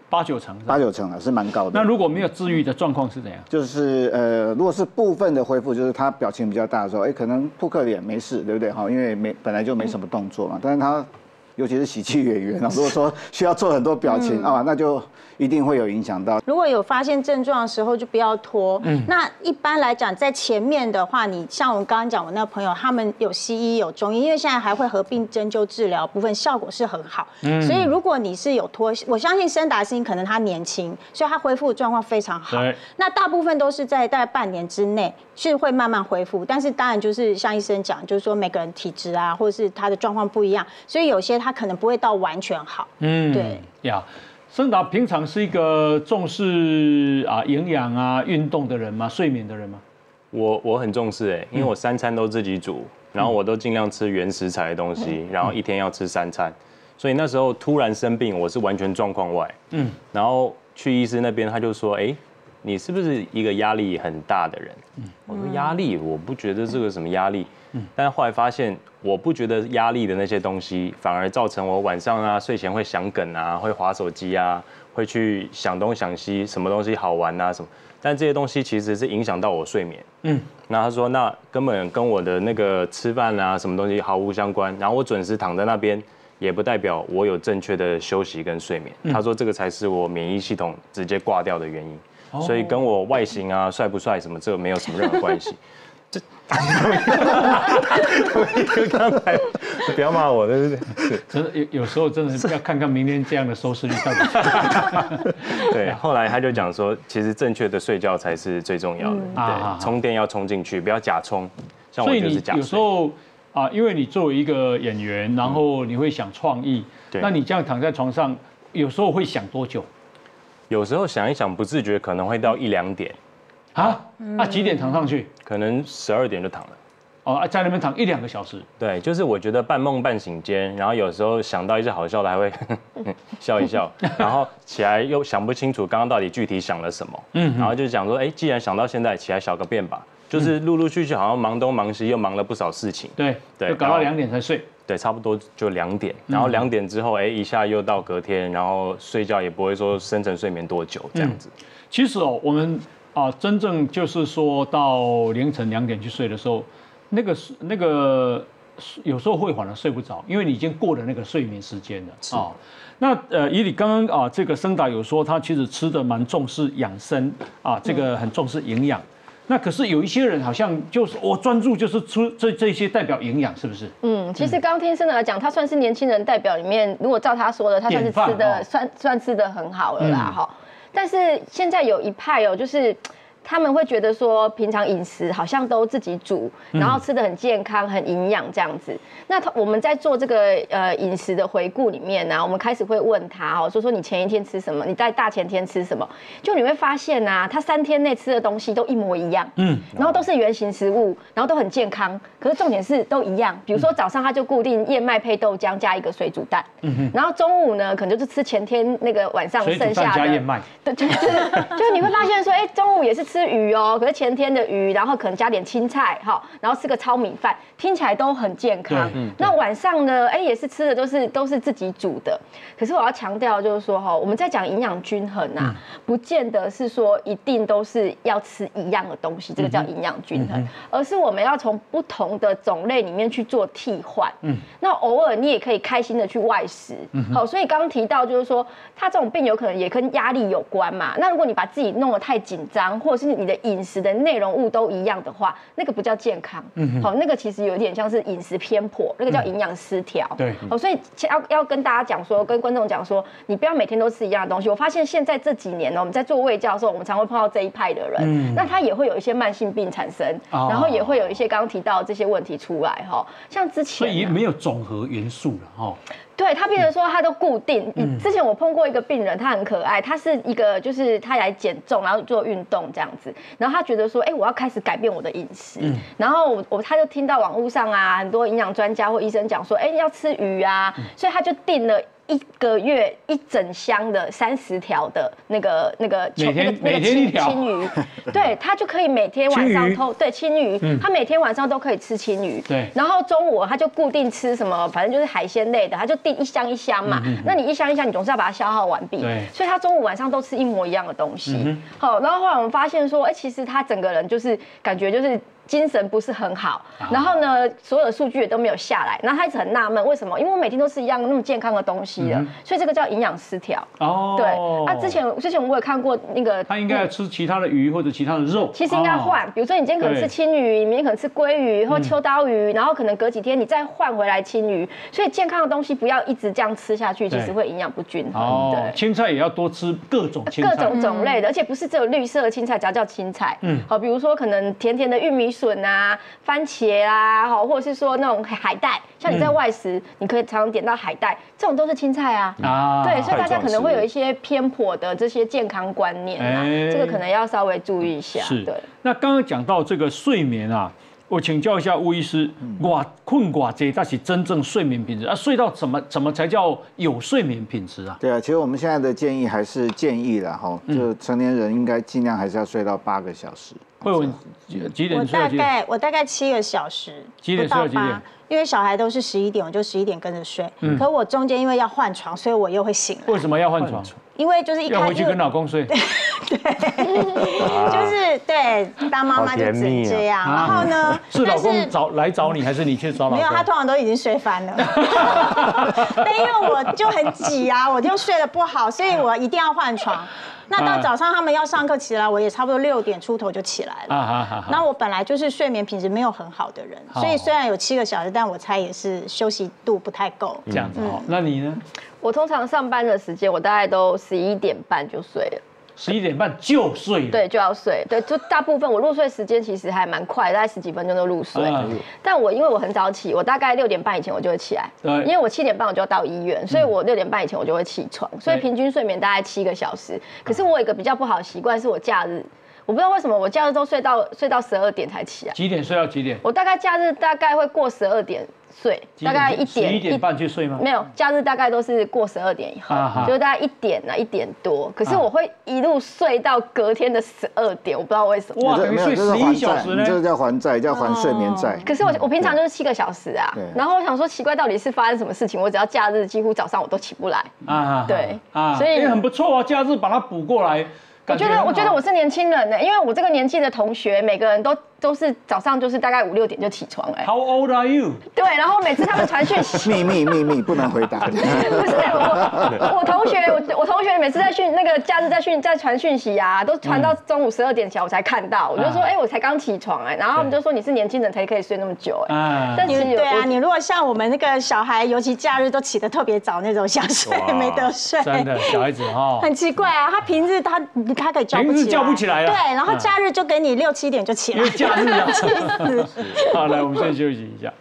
八九成，八九成啊，是蛮高的。那如果没有治愈的状况是怎样？就是呃，如果是部分的恢复，就是他表情比较大的时候，哎，可能扑克脸没事，对不对？哈，因为没本来就没什么动作嘛，但是他。尤其是喜剧演员啊，如果说需要做很多表情啊，那就一定会有影响到。如果有发现症状的时候，就不要拖。嗯，那一般来讲，在前面的话，你像我们刚刚讲，我那个朋友他们有西医有中医，因为现在还会合并针灸治疗部分，效果是很好。嗯，所以如果你是有拖，我相信森达星可能他年轻，所以他恢复状况非常好。那大部分都是在大概半年之内是会慢慢恢复，但是当然就是像医生讲，就是说每个人体质啊，或者是他的状况不一样，所以有些他可能不会到完全好。嗯，对呀。森达平常是一个重视啊营养啊运动的人吗？睡眠的人吗？我我很重视哎，因为我三餐都自己煮，然后我都尽量吃原食材的东西，然后一天要吃三餐，所以那时候突然生病，我是完全状况外。嗯，然后去医师那边，他就说，哎。你是不是一个压力很大的人？嗯我说压力，我不觉得这个什么压力。但是后来发现，我不觉得压力的那些东西，反而造成我晚上啊睡前会想梗啊，会划手机啊，会去想东想西，什么东西好玩啊什么。但这些东西其实是影响到我睡眠。嗯，那他说那根本跟我的那个吃饭啊什么东西毫无相关。然后我准时躺在那边，也不代表我有正确的休息跟睡眠。他说这个才是我免疫系统直接挂掉的原因。所以跟我外形啊、帅不帅什么，这个没有什么任何关系。这，刚才不要骂我，对不对？真的有有时候真的是要看看明天这样的收视率到底。对，后来他就讲说，其实正确的睡觉才是最重要的。对，充电要充进去，不要假充。所以你有时候啊，因为你作为一个演员，然后你会想创意，那你这样躺在床上，有时候会想多久？有时候想一想，不自觉可能会到一两点，啊，那几点躺上去？可能十二点就躺了。哦，啊在那边躺一两个小时。对，就是我觉得半梦半醒间，然后有时候想到一些好笑的，还会 笑一笑，然后起来又想不清楚刚刚到底具体想了什么。嗯，然后就讲说，哎，既然想到现在，起来小个便吧。就是陆陆续续好像忙东忙西，又忙了不少事情。对对，搞到两点才睡。对，差不多就两点，然后两点之后，哎，一下又到隔天，然后睡觉也不会说深层睡眠多久这样子。其实哦，我们啊，真正就是说到凌晨两点去睡的时候，那个是那个有时候会反而睡不着，因为你已经过了那个睡眠时间了啊。那呃，以你刚刚啊，这个生达有说他其实吃的蛮重视养生啊，这个很重视营养。那可是有一些人好像就是我专注就是出这这些代表营养是不是？嗯，其实刚听生来讲，他算是年轻人代表里面，如果照他说的，他算是吃的算算吃的很好了啦哈。但是现在有一派哦，就是。他们会觉得说，平常饮食好像都自己煮，然后吃的很健康、很营养这样子。那他我们在做这个呃饮食的回顾里面呢，我们开始会问他哦，说说你前一天吃什么，你在大前天吃什么，就你会发现啊，他三天内吃的东西都一模一样，嗯，然后都是原形食物，然后都很健康。可是重点是都一样，比如说早上他就固定燕麦配豆浆加一个水煮蛋，嗯哼，然后中午呢可能就是吃前天那个晚上剩下的加燕麦，对，就是就是你会发现说，哎，中午也是。吃鱼哦，可是前天的鱼，然后可能加点青菜哈，然后吃个糙米饭，听起来都很健康。那晚上呢，哎，也是吃的都是都是自己煮的。可是我要强调就是说哈，我们在讲营养均衡啊，不见得是说一定都是要吃一样的东西，这个叫营养均衡，而是我们要从不同的种类里面去做替换。嗯，那偶尔你也可以开心的去外食。嗯好，所以刚刚提到就是说，他这种病有可能也跟压力有关嘛。那如果你把自己弄得太紧张，或者是你的饮食的内容物都一样的话，那个不叫健康。嗯，好，那个其实有点像是饮食偏颇，那个叫营养失调。对，好，所以要要跟大家讲说，跟观众讲说，你不要每天都吃一样的东西。我发现现在这几年呢，我们在做胃教的时候，我们常会碰到这一派的人，嗯，那他也会有一些慢性病产生，然后也会有一些刚刚提到这些问题出来哈。像之前，所以没有总和元素了哈。对他，变成说他都固定。之前我碰过一个病人，他很可爱，他是一个就是他来减重，然后做运动这样子。然后他觉得说，哎，我要开始改变我的饮食。然后我我他就听到网络上啊，很多营养专家或医生讲说，哎，要吃鱼啊，所以他就定了。一个月一整箱的三十条的那个那个每天那个那个青青鱼，对，他就可以每天晚上偷对青鱼，他每天晚上都可以吃青鱼，对。然后中午他就固定吃什么，反正就是海鲜类的，他就订一箱一箱嘛，那你一箱一箱，你总是要把它消耗完毕，对。所以他中午晚上都吃一模一样的东西，好，然后后来我们发现说，哎，其实他整个人就是感觉就是。精神不是很好，然后呢，所有的数据也都没有下来，然后他一直很纳闷，为什么？因为我每天都是一样那么健康的东西了，所以这个叫营养失调。哦，对，啊，之前之前我有看过那个，他应该要吃其他的鱼或者其他的肉。其实应该哦换，比如说你今天可能吃青鱼，明天可能吃鲑鱼或秋刀鱼，然后可能隔几天你再换回来青鱼，所以健康的东西不要一直这样吃下去，其实会营养不均衡。哦，对。青菜也要多吃各种青菜。各种种类的，而且不是只有绿色的青菜，只要叫青菜。嗯，好，比如说可能甜甜的玉米笋啊、番茄啊，好，或者是说那种海带，像你在外食，你可以常常点到海带，这种都是青菜啊。啊对，所以大家可能会有一些些偏颇的这些健康观念啊，哎这个可能要稍微注意一下。是对。。那刚刚讲到这个睡眠啊，我请教一下吴医师，寡困寡这但是真正睡眠品质啊，睡到怎么怎么才叫有睡眠品质啊？对啊，其实我们现在的建议还是建议了，哈，就成年人应该尽量还是要睡到八个小时。会有几几点睡我大？概我大概七个小时，几点不到睡到几点八，因为小孩都是十一点，我就十一点跟着睡。可我中间因为要换床，所以我又会醒来。为什么要换床？因为就是一开始回去跟老公睡？对 就是对当妈妈就只能这样。然后呢，是老但公找来找你，还是你去找老公？没有，他通常都已经睡翻了。但因为我就很挤啊，我就睡得不好，所以我一定要换床。那到早上他们要上课起来，我也差不多六点出头就起来了。啊哈哈哈。那我本来就是睡眠品质没有很好的人，所以虽然有七个小时，但我猜也是休息度不太够。这样子哦，那你呢？我通常上班的时间，我大概都十一点半就睡了，十一点半就睡了。对，就要睡。对，就大部分我入睡时间其实还蛮快，大概十几分钟就入睡。嗯但我因为我很早起，我大概六点半以前我就会起来，对因为我七点半我就要到医院，所以我六点半以前我就会起床，所以平均睡眠大概七个小时。可是我有一个比较不好的习惯，是我假日，我不知道为什么我假日都睡到睡到十二点才起来，几点睡到几点？我大概假日大概会过十二点睡，大概一点一点半去睡吗？没有，假日大概都是过十二点以后，啊就是大概一点啊，一点多。可是我会一路睡到隔天的十二点，我不知道为什么。哇，等于睡十一，小时呢你。这个叫还债，叫还睡眠债。可是我我平常就是七个小时啊对，然后我想说奇怪，到底是发生什么事情？我只要假日几乎早上我都起不来。啊对啊，所以也很不错啊，假日把它补过来。我觉得我觉得我是年轻人呢，因为我这个年纪的同学，每个人都都是早上就是大概五六点就起床哎。How old are you？对，然后每次他们传讯息，秘密秘密不能回答。不是我，我同学，我我同学每次在讯那个假日在讯在传讯息啊，都传到中午十二点前我才看到，我就说，啊。哎，我才刚起床哎，然后他们就说你是年轻人才可以睡那么久哎，啊，但是对啊，你如果像我们那个小孩，尤其假日都起得特别早那种，想睡没得睡，真的小孩子哈，很奇怪啊。他平日他他可以叫不平日起来，叫不起来啊。对，然后假日就给你六七点就起来日啊。好，来，我们先休息一下。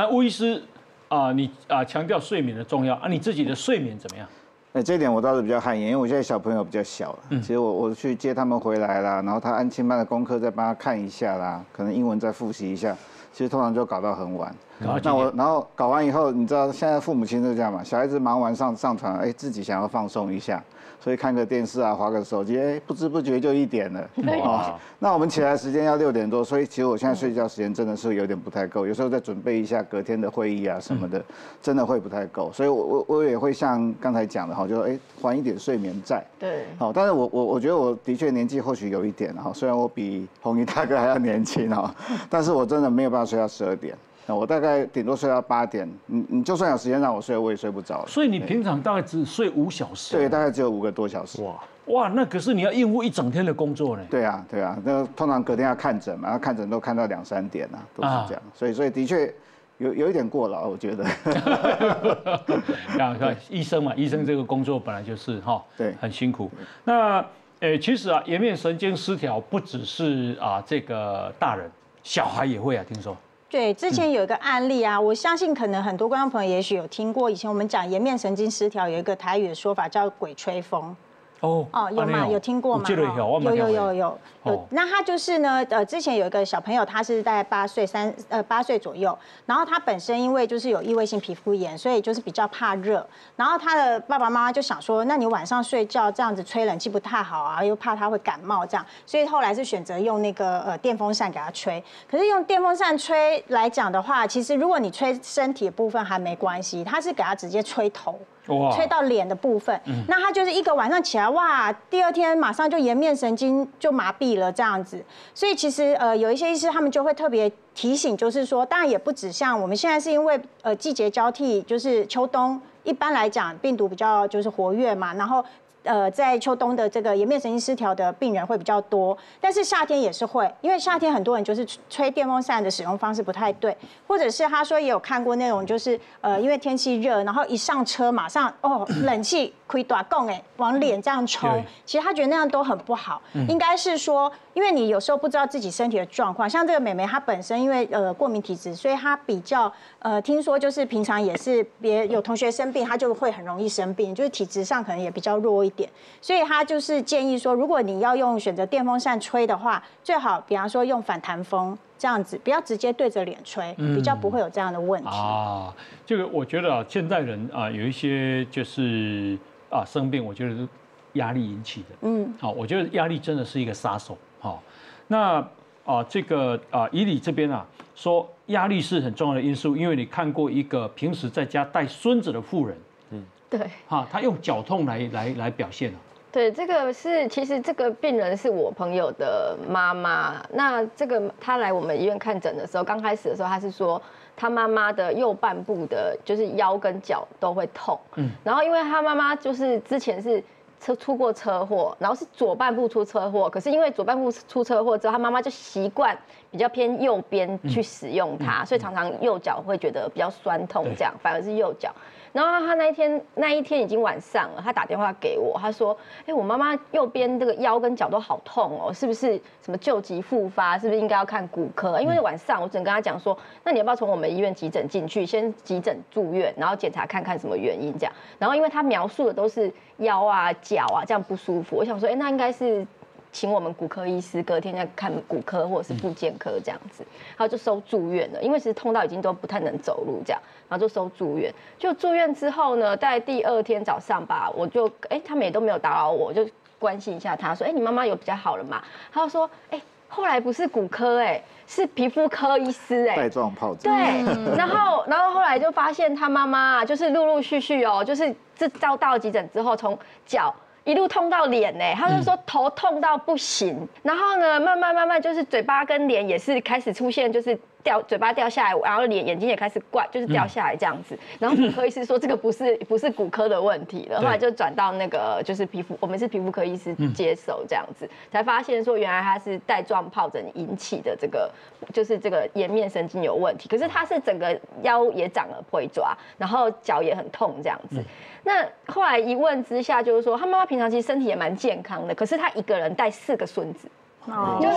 那吴医师啊，你啊强调睡眠的重要啊，你自己的睡眠怎么样？哎，这一点我倒是比较汗颜，因为我现在小朋友比较小了。其实我我去接他们回来啦，然后他安亲班的功课再帮他看一下啦，可能英文再复习一下，其实通常就搞到很晚。那我然后搞完以后，你知道现在父母亲就这样嘛，小孩子忙完上上床，哎，自己想要放松一下，所以看个电视啊，划个手机，哎，不知不觉就一点了。哦，那我们起来时间要六点多，所以其实我现在睡觉时间真的是有点不太够，有时候再准备一下隔天的会议啊什么的，真的会不太够，所以我我我也会像刚才讲的哈，就说哎还一点睡眠债。对，好，但是我我我觉得我的确年纪或许有一点哈，虽然我比红衣大哥还要年轻哈，但是我真的没有办法睡到十二点，那我大概顶多睡到八点，你你就算有时间让我睡，我也睡不着。所以你平常大概只睡五小时。对，大概只有五个多小时。哇哇，那可是你要应付一整天的工作呢。对啊，对啊，那通常隔天要看诊嘛，要看诊都看到两三点啊，都是这样，所以所以的确有有一点过劳，我觉得。啊，看医生嘛，医生这个工作本来就是哈，对很辛苦。那呃，其实啊，颜面神经失调不只是啊这个大人，小孩也会啊，听说。对，之前有一个案例啊，我相信可能很多观众朋友也许有听过，以前我们讲颜面神经失调有一个台语的说法叫鬼吹风。哦哦，有吗？有听过吗？有有有有有有。那他就是呢，呃，之前有一个小朋友，他是在八岁三呃八岁左右，然后他本身因为就是有异位性皮肤炎，所以就是比较怕热。然后他的爸爸妈妈就想说，那你晚上睡觉这样子吹冷气不太好啊，又怕他会感冒这样，所以后来是选择用那个呃电风扇给他吹。可是用电风扇吹来讲的话，其实如果你吹身体的部分还没关系，他是给他直接吹头。吹到脸的部分，那他就是一个晚上起来，哇，第二天马上就颜面神经就麻痹了这样子。所以其实呃有一些医师他们就会特别提醒，就是说，当然也不止像我们现在是因为呃季节交替，就是秋冬一般来讲病毒比较就是活跃嘛，然后。呃，在秋冬的这个颜面神经失调的病人会比较多，但是夏天也是会，因为夏天很多人就是吹电风扇的使用方式不太对，或者是他说也有看过那种就是呃，因为天气热，然后一上车马上哦冷气可以打供哎，往脸这样抽，其实他觉得那样都很不好，应该是说。因为你有时候不知道自己身体的状况，像这个美眉她本身因为呃过敏体质，所以她比较呃听说就是平常也是别有同学生病，她就会很容易生病，就是体质上可能也比较弱一点，所以他就是建议说，如果你要用选择电风扇吹的话，最好比方说用反弹风这样子，不要直接对着脸吹，比较不会有这样的问题。啊，这个我觉得啊，现代人啊有一些就是啊生病，我觉得是压力引起的。嗯，好，我觉得压力真的是一个杀手。好，那啊，这个啊，以你这边啊，说压力是很重要的因素，因为你看过一个平时在家带孙子的妇人，嗯，对，哈，他用脚痛来来来表现了。对，这个是其实这个病人是我朋友的妈妈，那这个他来我们医院看诊的时候，刚开始的时候他是说他妈妈的右半部的，就是腰跟脚都会痛，嗯，然后因为他妈妈就是之前是。车出过车祸，然后是左半部出车祸，可是因为左半部出车祸之后，他妈妈就习惯比较偏右边去使用它，所以常常右脚会觉得比较酸痛，这样反而是右脚。然后他那一天那一天已经晚上了，他打电话给我，他说：“哎，我妈妈右边这个腰跟脚都好痛哦，是不是什么旧疾复发？是不是应该要看骨科？因为晚上我只能跟他讲说，那你要不要从我们医院急诊进去，先急诊住院，然后检查看看什么原因这样。然后因为他描述的都是腰啊脚啊这样不舒服，我想说，哎，那应该是。”请我们骨科医师隔天再看骨科或者是复健科这样子，然后就收住院了，因为其实痛到已经都不太能走路这样，然后就收住院。就住院之后呢，在第二天早上吧，我就哎他们也都没有打扰我，就关心一下他说，哎你妈妈有比较好了吗？他就说，哎后来不是骨科哎，是皮肤科医师哎，带状疱疹。对，然后然后后来就发现他妈妈就是陆陆续续哦，就是这到到急诊之后从脚。一路痛到脸呢，他就说头痛到不行，然后呢，慢慢慢慢就是嘴巴跟脸也是开始出现，就是。掉嘴巴掉下来，然后脸眼睛也开始怪，就是掉下来这样子。然后骨科医师说这个不是不是骨科的问题了，后来就转到那个就是皮肤，我们是皮肤科医师接手这样子，才发现说原来他是带状疱疹引起的这个就是这个颜面神经有问题。可是他是整个腰也长了灰抓，然后脚也很痛这样子。那后来一问之下，就是说他妈妈平常其实身体也蛮健康的，可是他一个人带四个孙子。就是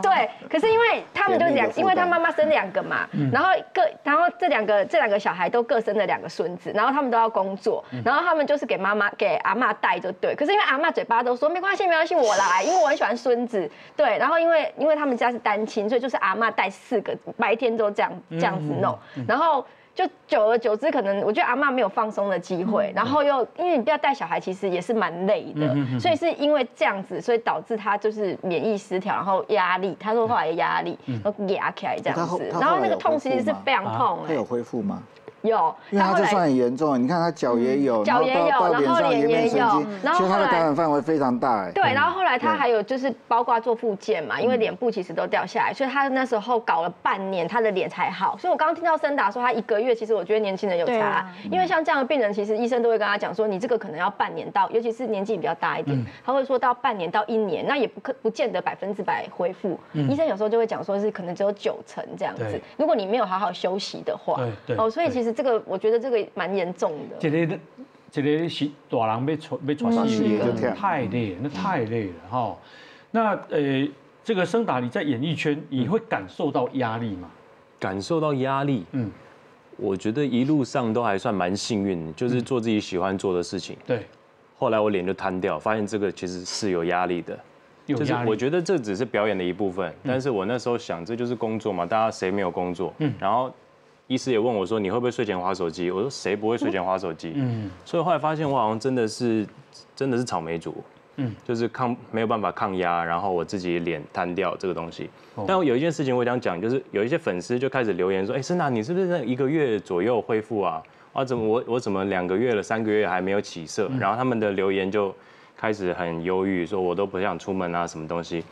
对，可是因为他们就两，因为他妈妈生两个嘛，然后各，然后这两个这两个小孩都各生了两个孙子，然后他们都要工作，然后他们就是给妈妈给阿妈带就对，可是因为阿妈嘴巴都说没关系没关系我来，因为我很喜欢孙子，对，然后因为因为他们家是单亲，所以就是阿妈带四个，白天都这样这样子弄，然后。就久而久之，可能我觉得阿妈没有放松的机会，然后又因为你不要带小孩，其实也是蛮累的，所以是因为这样子，所以导致他就是免疫失调，然后压力，他说后来压力，然后压起来这样子，然后那个痛其实是非常痛。他有恢复吗？有，因为他这算很严重，你看他脚也有，脚也有然后脸也有然后其实他的后来感染范围非常大哎。对，然后后来他还有就是包括做复健嘛，因为脸部其实都掉下来，所以他那时候搞了半年，他的脸才好。所以我刚刚听到森达说他一个月，其实我觉得年轻人有差因为像这样的病人，其实医生都会跟他讲说，你这个可能要半年到，尤其是年纪比较大一点，他会说到半年到一年，那也不可不见得百分之百恢复。医生有时候就会讲说是可能只有九成这样子，如果你没有好好休息的话对，哦，所以其实这个我觉得这个蛮严重的。一个一个是大人被传被传嗯戏就这样太累了，那太累了哈。那呃，这个生打你在演艺圈，你会感受到压力吗？感受到压力，嗯嗯，我觉得一路上都还算蛮幸运的，就是做自己喜欢做的事情。对，后来我脸就瘫掉，发现这个其实是有压力的。就是有压力。我觉得这只是表演的一部分，但是我那时候想，这就是工作嘛，大家谁没有工作？嗯，然后医师也问我说，你会不会睡前划手机？我说谁不会睡前划手机？嗯，所以后来发现我好像真的是真的是草莓族，嗯，就是抗没有办法抗压，然后我自己脸瘫掉这个东西。但我有一件事情我想讲，就是有一些粉丝就开始留言说，哎，森娜你是不是那一个月左右恢复啊？啊，怎么我我怎么两个月了，三个月还没有起色？然后他们的留言就开始很忧郁，说我都不想出门啊，什么东西。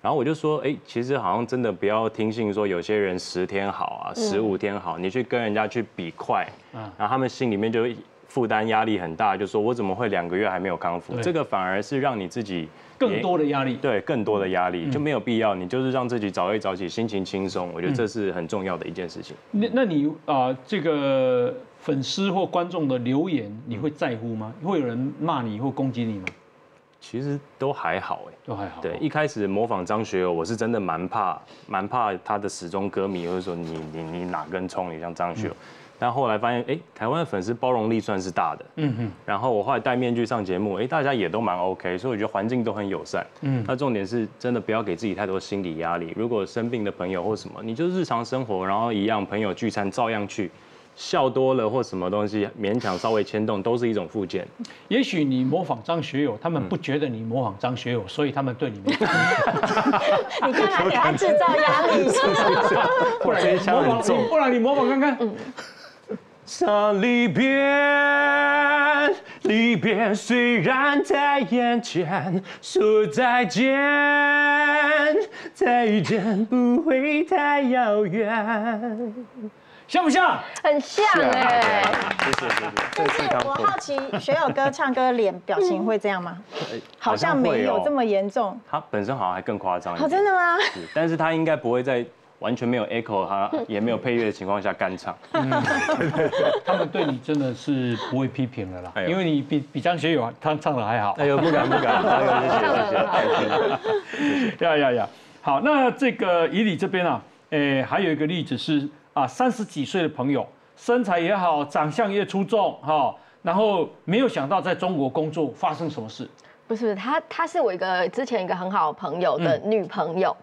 然后我就说，哎，其实好像真的不要听信说有些人十天好啊，十五天好，你去跟人家去比快，然后他们心里面就会负担压力很大，就说我怎么会两个月还没有康复？对这个反而是让你自己更多的压力。对更多的压力，就没有必要，你就是让自己早睡早起，心情轻松，我觉得这是很重要的一件事情。那那你啊、这个粉丝或观众的留言，你会在乎吗？会有人骂你或攻击你吗？其实都还好哎。都还好。对，一开始模仿张学友，我是真的蛮怕，蛮怕他的始终歌迷会说你你你哪根葱，你像张学友。但后来发现，哎，台湾的粉丝包容力算是大的，嗯哼。然后我后来戴面具上节目，哎，大家也都蛮 OK，所以我觉得环境都很友善。嗯。那重点是真的不要给自己太多心理压力。如果生病的朋友或什么，你就日常生活，然后一样朋友聚餐照样去，笑多了或什么东西勉强稍微牵动，都是一种附件。也许你模仿张学友，他们不觉得你模仿张学友，所以他们对你没。你看还给他制造压力，不然你模仿，枪很重不然你模仿看看。像离别，离别虽然在眼前，说再见，再见不会太遥远。像不像？很像哎、谢谢谢谢，这就是是刚我好奇，学友哥唱歌脸 表情会这样吗？好像没有这么严重。他本身好像还更夸张一哦，点，真的吗？是但是他应该不会在完全没有 echo，他也没有配乐的情况下干唱。他们对你真的是不会批评了啦，哎因为你比比张学友他唱的还好。哎呦，不敢不敢，哎呦谢谢谢谢。呀呀呀！好，那这个以你这边啊，诶，还有一个例子是啊，三十几岁的朋友，身材也好，长相也出众哈，然后没有想到在中国工作发生什么事，不是他，他是我一个之前一个很好的朋友的女朋友。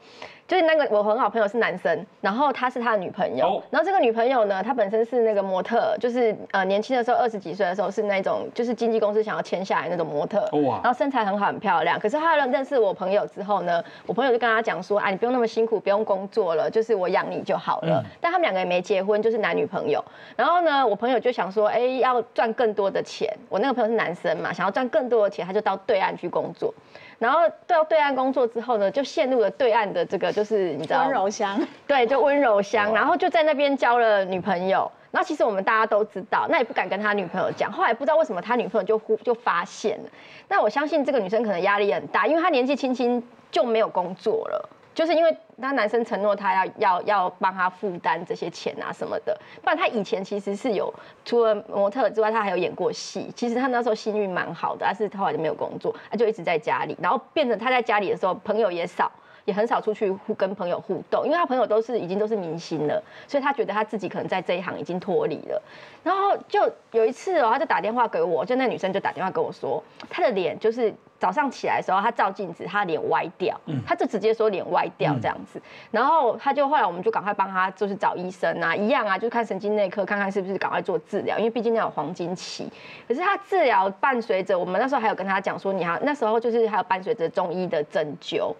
就是那个我很好朋友是男生，然后他是他的女朋友，哦然后这个女朋友呢，她本身是那个模特，就是呃年轻的时候二十几岁的时候是那种就是经纪公司想要签下来那种模特，哇然后身材很好很漂亮。可是她认识我朋友之后呢，我朋友就跟他讲说，啊你不用那么辛苦，不用工作了，就是我养你就好了。但他们两个也没结婚，就是男女朋友。然后呢，我朋友就想说，哎要赚更多的钱，我那个朋友是男生嘛，想要赚更多的钱，他就到对岸去工作。然后到对岸工作之后呢，就陷入了对岸的这个就是你知道温柔乡，对，就温柔乡，然后就在那边交了女朋友。然后其实我们大家都知道，那也不敢跟他女朋友讲。后来不知道为什么他女朋友就忽就发现了。那我相信这个女生可能压力很大，因为她年纪轻轻就没有工作了，就是因为那男生承诺他要要要帮他负担这些钱啊什么的。不然他以前其实是有除了模特之外，他还有演过戏。其实他那时候幸运蛮好的，但是他后来就没有工作，他就一直在家里，然后变成他在家里的时候朋友也少。也很少出去互跟朋友互动，因为他朋友都是已经都是明星了，所以他觉得他自己可能在这一行已经脱离了。然后就有一次哦，他就打电话给我，就那女生就打电话跟我说，她的脸就是早上起来的时候，他照镜子，他脸歪掉，他就直接说脸歪掉这样子。然后他就后来我们就赶快帮他就是找医生啊，一样啊，就看神经内科，看看是不是赶快做治疗，因为毕竟那有黄金期。可是他治疗伴随着我们那时候还有跟他讲说，你还那时候就是还有伴随着中医的针灸。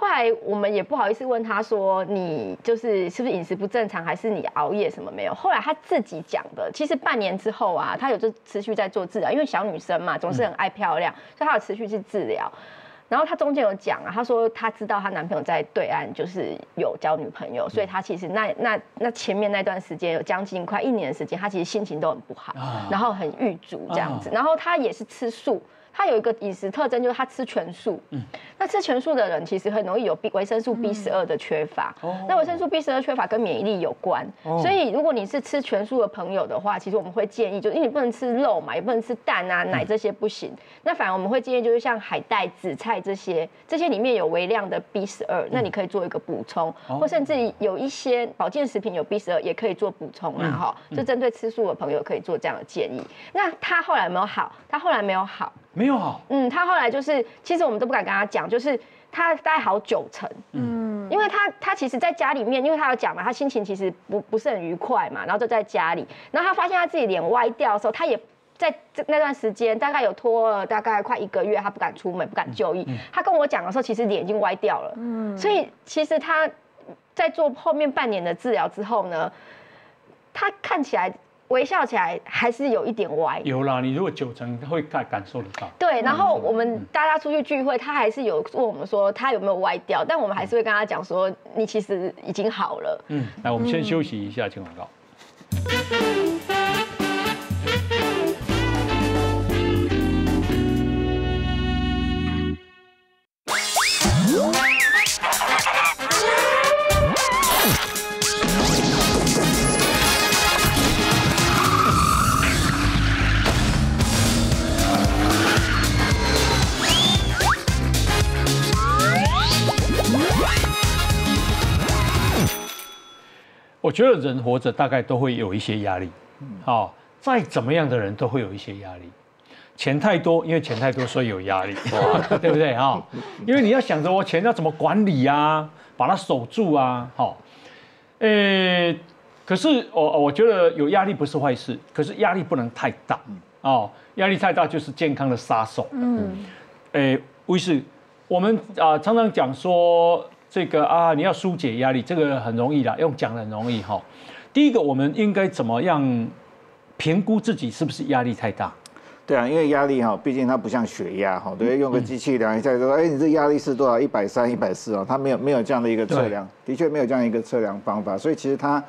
后来我们也不好意思问他说，你就是是不是饮食不正常，还是你熬夜什么没有？后来他自己讲的，其实半年之后啊，他有就持续在做治疗，因为小女生嘛，总是很爱漂亮，所以她有持续去治疗。然后她中间有讲啊，她说她知道她男朋友在对岸就是有交女朋友，所以她其实那那那前面那段时间有将近快一年的时间，她其实心情都很不好，然后很郁卒这样子。然后她也是吃素。他有一个饮食特征，就是他吃全素。嗯，那吃全素的人其实很容易有 B 维生素 B 十二的缺乏。哦，那维生素 B 十二缺乏跟免疫力有关。哦，所以如果你是吃全素的朋友的话，其实我们会建议，就因为你不能吃肉嘛，也不能吃蛋啊、奶这些不行。那反而我们会建议，就是像海带、紫菜这些，这些里面有微量的 B 十二，那你可以做一个补充，或甚至有一些保健食品有 B 十二，也可以做补充啦。哈，就针对吃素的朋友可以做这样的建议。那他后来有没有好？他后来没有好。没有好，嗯，他后来就是，其实我们都不敢跟他讲，就是他大概好九成，嗯，因为他他其实在家里面，因为他有讲嘛，他心情其实不不是很愉快嘛，然后就在家里，然后他发现他自己脸歪掉的时候，他也在这那段时间大概有拖了大概快一个月，他不敢出门，不敢就医。他跟我讲的时候，其实脸已经歪掉了，嗯，所以其实他在做后面半年的治疗之后呢，他看起来。微笑起来还是有一点歪，有啦。你如果九成会感感受得到。对，然后我们大家出去聚会，他还是有问我们说他有没有歪掉，但我们还是会跟他讲说，你其实已经好了。嗯，来，我们先休息一下，进广告。我觉得人活着大概都会有一些压力，好，再怎么样的人都会有一些压力。钱太多，因为钱太多，所以有压力，对不对啊？因为你要想着我钱要怎么管理啊，把它守住啊，好。呃，可是我我觉得有压力不是坏事，可是压力不能太大，哦，压力太大就是健康的杀手。嗯，诶，威士，我们啊常常讲说。这个啊，你要疏解压力，这个很容易啦，用讲的很容易哈。第一个，我们应该怎么样评估自己是不是压力太大？对啊，因为压力哈，毕竟它不像血压哈，对，用个机器量一下说，哎，你这压力是多少？一百三、一百四哦，它没有没有这样的一个测量，的确没有这样一个测量方法，所以其实它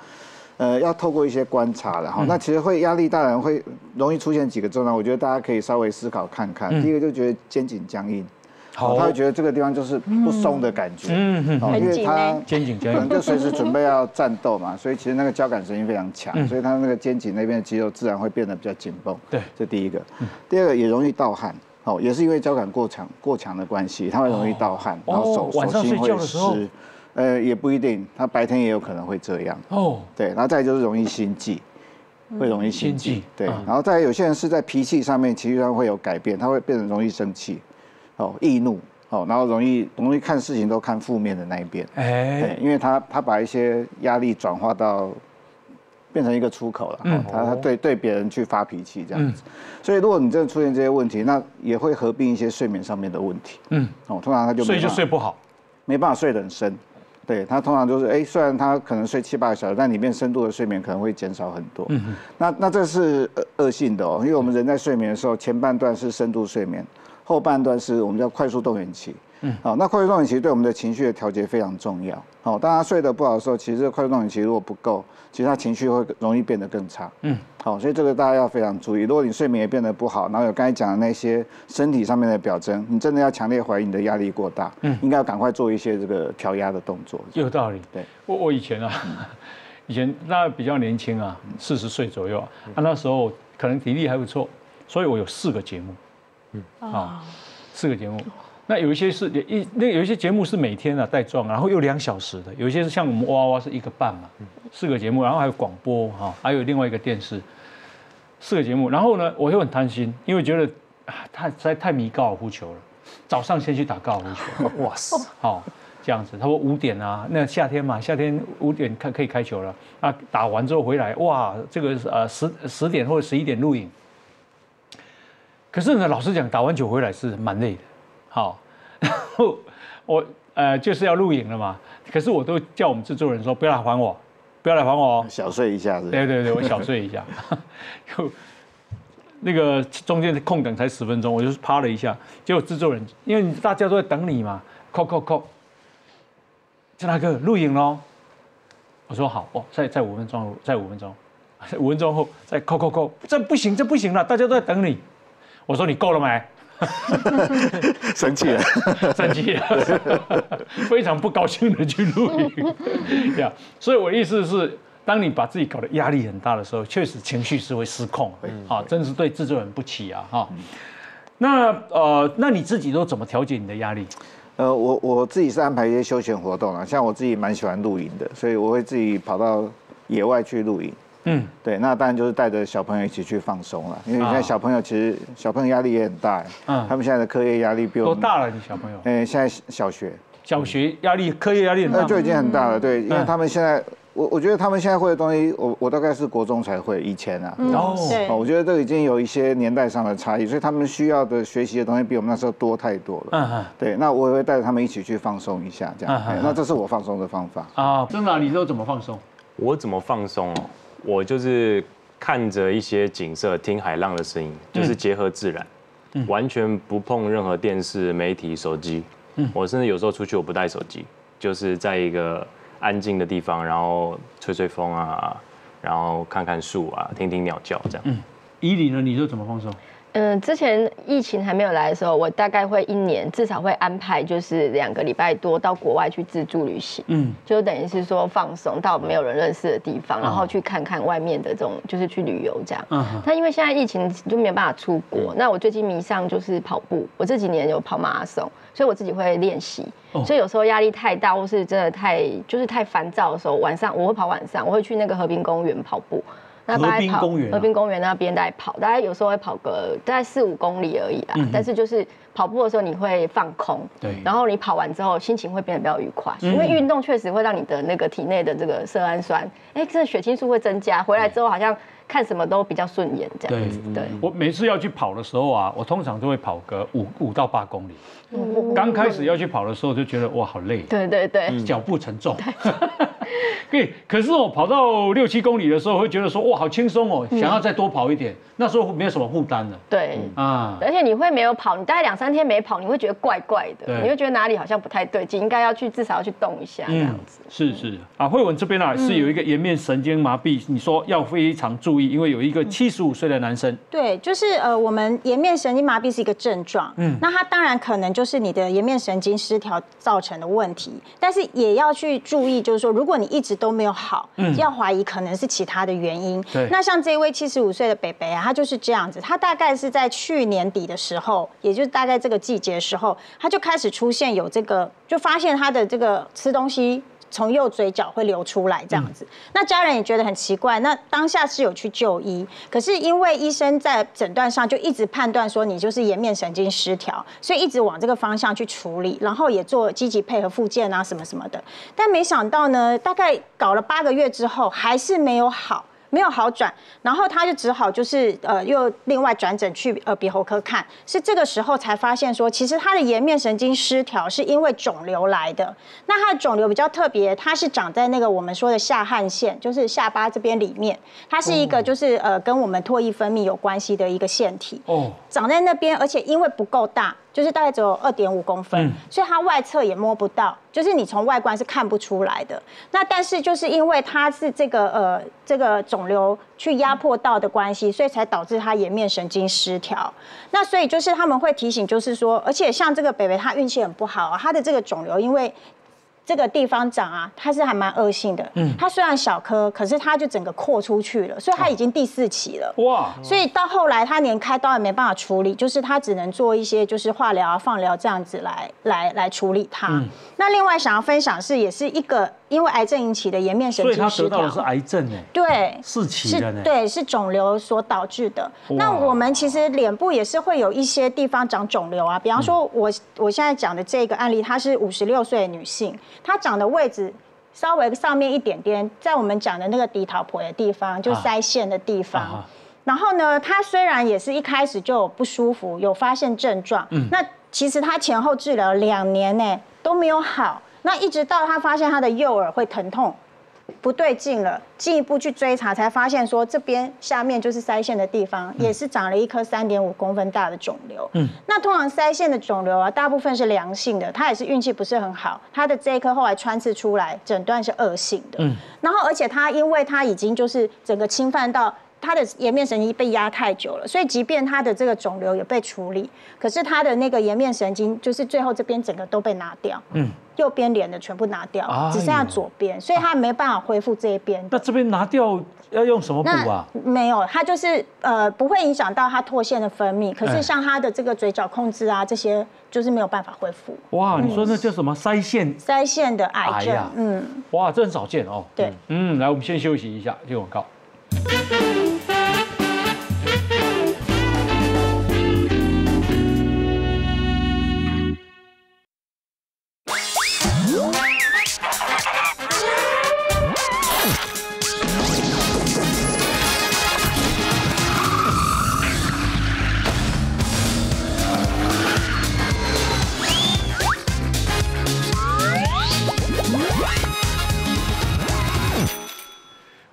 呃要透过一些观察了哈。那其实会压力大人会容易出现几个症状，我觉得大家可以稍微思考看看。第一个就觉得肩颈僵硬。好，他会觉得这个地方就是不松的感觉，嗯嗯，因为他肩颈可能就随时准备要战斗嘛，所以其实那个交感神经非常强，所以他那个肩颈那边的肌肉自然会变得比较紧绷。对，这第一个。第二个也容易盗汗，哦，也是因为交感过强过强的关系，他会容易盗汗，然后手手心会湿。呃，也不一定，他白天也有可能会这样。哦，对，然后再就是容易心悸，会容易心悸。对，然后再有些人是在脾气上面、情绪上会有改变，他会变得容易生气。哦，易怒哦，然后容易容易看事情都看负面的那一边，哎，因为他他把一些压力转化到变成一个出口了，嗯，他他对对别人去发脾气这样子，所以如果你真的出现这些问题，那也会合并一些睡眠上面的问题，嗯，哦，通常他就睡就睡不好，没办法睡得很深，对他通常就是哎，虽然他可能睡七八个小时，但里面深度的睡眠可能会减少很多，嗯那那这是恶恶性的哦，因为我们人在睡眠的时候，前半段是深度睡眠。后半段是我们叫快速动员期，嗯，好，那快速动员期对我们的情绪的调节非常重要。好，当他睡得不好的时候，其实这个快速动员期如果不够，其实他情绪会容易变得更差。嗯，好，所以这个大家要非常注意。如果你睡眠也变得不好，然后有刚才讲的那些身体上面的表征，你真的要强烈怀疑你的压力过大，嗯，应该要赶快做一些这个调压的动作。有道理。对，我我以前啊，以前那比较年轻啊，四十岁左右啊，那时候可能体力还不错，所以我有四个节目。嗯啊，四个节目，那有一些是一那有一些节目是每天啊带状，然后又两小时的，有一些是像我们哇哇是一个半嘛，四个节目，然后还有广播哈，还有另外一个电视，四个节目，然后呢，我又很贪心，因为觉得啊太实在太迷高尔夫球了，早上先去打高尔夫球，哇塞，好这样子，他说五点啊，那夏天嘛，夏天五点开可以开球了，啊打完之后回来，哇这个呃十十点或者十一点录影。可是呢，老实讲，打完球回来是蛮累的。好，然 后我呃，就是要录影了嘛。可是我都叫我们制作人说，不要来还我，不要来还我哦。小睡一下子。对对对，我小睡一下。就 那个中间的空等才十分钟，我就是趴了一下。结果制作人，因为大家都在等你嘛，扣扣扣，就那个录影喽。我说好哦，再再五分钟，再五分钟，五分钟后再扣扣扣，这不行，这不行了，大家都在等你。我说你够了没？生气了，生气了，非常不高兴的去录影。呀，所以我的意思是，当你把自己搞得压力很大的时候，确实情绪是会失控，啊，真是对制作人不起啊，哈。那呃，那你自己都怎么调节你的压力？呃，我我自己是安排一些休闲活动啊，像我自己蛮喜欢露营的，所以我会自己跑到野外去露营。嗯，对，那当然就是带着小朋友一起去放松了，因为现在小朋友其实小朋友压力也很大，嗯，他们现在的课业压力比我多大了？你小朋友？哎，现在小学，小学压力课业压力很大，就已经很大了，对，因为他们现在。我我觉得他们现在会的东西，我我大概是国中才会，以前啊，哦，对，我觉得这已经有一些年代上的差异，所以他们需要的学习的东西比我们那时候多太多了。嗯哼，对，那我也会带着他们一起去放松一下，这样，那这是我放松的方法。啊，真的，你都怎么放松？我怎么放松哦？我就是看着一些景色，听海浪的声音，就是结合自然，完全不碰任何电视、媒体、手机。嗯，我甚至有时候出去我不带手机，就是在一个。安静的地方，然后吹吹风啊，然后看看树啊，听听鸟叫，这样。嗯，伊犁呢？你是怎么放松？嗯，之前疫情还没有来的时候，我大概会一年至少会安排，就是两个礼拜多到国外去自助旅行。嗯，就等于是说放松到没有人认识的地方，然后去看看外面的这种，就是去旅游这样。嗯，但因为现在疫情就没有办法出国，那我最近迷上就是跑步。我这几年有跑马拉松，所以我自己会练习。所以有时候压力太大，或是真的太就是太烦躁的时候，晚上我会跑晚上，我会去那个和平公园跑步。那河滨公园，河滨公园那边在跑，大概有时候会跑个大概四五公里而已啦。但是就是跑步的时候你会放空，对，然后你跑完之后心情会变得比较愉快，因为运动确实会让你的那个体内的这个色氨酸，哎，这血清素会增加，回来之后好像。看什么都比较顺眼，这样子。对，我每次要去跑的时候啊，我通常都会跑个五五到八公里。刚开始要去跑的时候就觉得哇好累，对对对，脚步沉重。对，可是我跑到六七公里的时候会觉得说哇好轻松哦，想要再多跑一点。那时候没有什么负担了。对。啊，而且你会没有跑，你大概两三天没跑，你会觉得怪怪的，你会觉得哪里好像不太对劲，应该要去至少要去动一下这样子。是是。啊，慧文这边呢是有一个颜面神经麻痹，你说要非常注意。因为有一个七十五岁的男生，对，就是呃，我们颜面神经麻痹是一个症状，嗯，那他当然可能就是你的颜面神经失调造成的问题，但是也要去注意，就是说，如果你一直都没有好，嗯，要怀疑可能是其他的原因。对，那像这位七十五岁的北北啊，他就是这样子，他大概是在去年底的时候，也就是大概这个季节的时候，他就开始出现有这个，就发现他的这个吃东西。从右嘴角会流出来这样子，那家人也觉得很奇怪。那当下是有去就医，可是因为医生在诊断上就一直判断说你就是颜面神经失调，所以一直往这个方向去处理，然后也做积极配合复健啊什么什么的。但没想到呢，大概搞了八个月之后，还是没有好。没有好转，然后他就只好就是呃又另外转诊去呃鼻喉科看，是这个时候才发现说，其实他的颜面神经失调是因为肿瘤来的。那他的肿瘤比较特别，它是长在那个我们说的下汗腺，就是下巴这边里面，它是一个就是呃跟我们唾液分泌有关系的一个腺体。哦，长在那边，而且因为不够大。就是大概只有二点五公分，所以它外侧也摸不到，就是你从外观是看不出来的。那但是就是因为它是这个呃这个肿瘤去压迫到的关系，所以才导致它颜面神经失调。那所以就是他们会提醒，就是说，而且像这个北北他运气很不好啊，他的这个肿瘤因为。这个地方长啊，它是还蛮恶性的。嗯，它虽然小颗，可是它就整个扩出去了，所以它已经第四期了。哇！所以到后来，他连开刀也没办法处理，就是他只能做一些就是化疗啊、放疗这样子来来来处理它。那另外想要分享是，也是一个。因为癌症引起的颜面神经失调，所以他得到的是癌症哎，对，四期的呢，对，是肿瘤所导致的。那我们其实脸部也是会有一些地方长肿瘤啊，比方说我我现在讲的这个案例，她是五十六岁的女性，她长的位置稍微上面一点点，在我们讲的那个低桃婆的地方，就腮腺的地方。然后呢，她虽然也是一开始就有不舒服，有发现症状，嗯，那其实她前后治疗两年呢。都没有好。那一直到他发现他的右耳会疼痛，不对劲了，进一步去追查才发现说这边下面就是腮腺的地方，也是长了一颗三点五公分大的肿瘤。嗯，那通常腮腺的肿瘤啊，大部分是良性的，他也是运气不是很好，他的这一颗后来穿刺出来，诊断是恶性的。嗯，然后而且他因为他已经就是整个侵犯到。他的颜面神经被压太久了，所以即便他的这个肿瘤也被处理，可是他的那个颜面神经就是最后这边整个都被拿掉，嗯，右边脸的全部拿掉，只剩下左边，所以他没办法恢复这一边。那这边拿掉要用什么补啊？没有，他就是呃不会影响到他唾腺的分泌，可是像他的这个嘴角控制啊这些就是没有办法恢复。哇，你说那叫什么腮腺？腮腺的癌症，嗯，哇，这很少见哦。对，嗯，来我们先休息一下，接广告。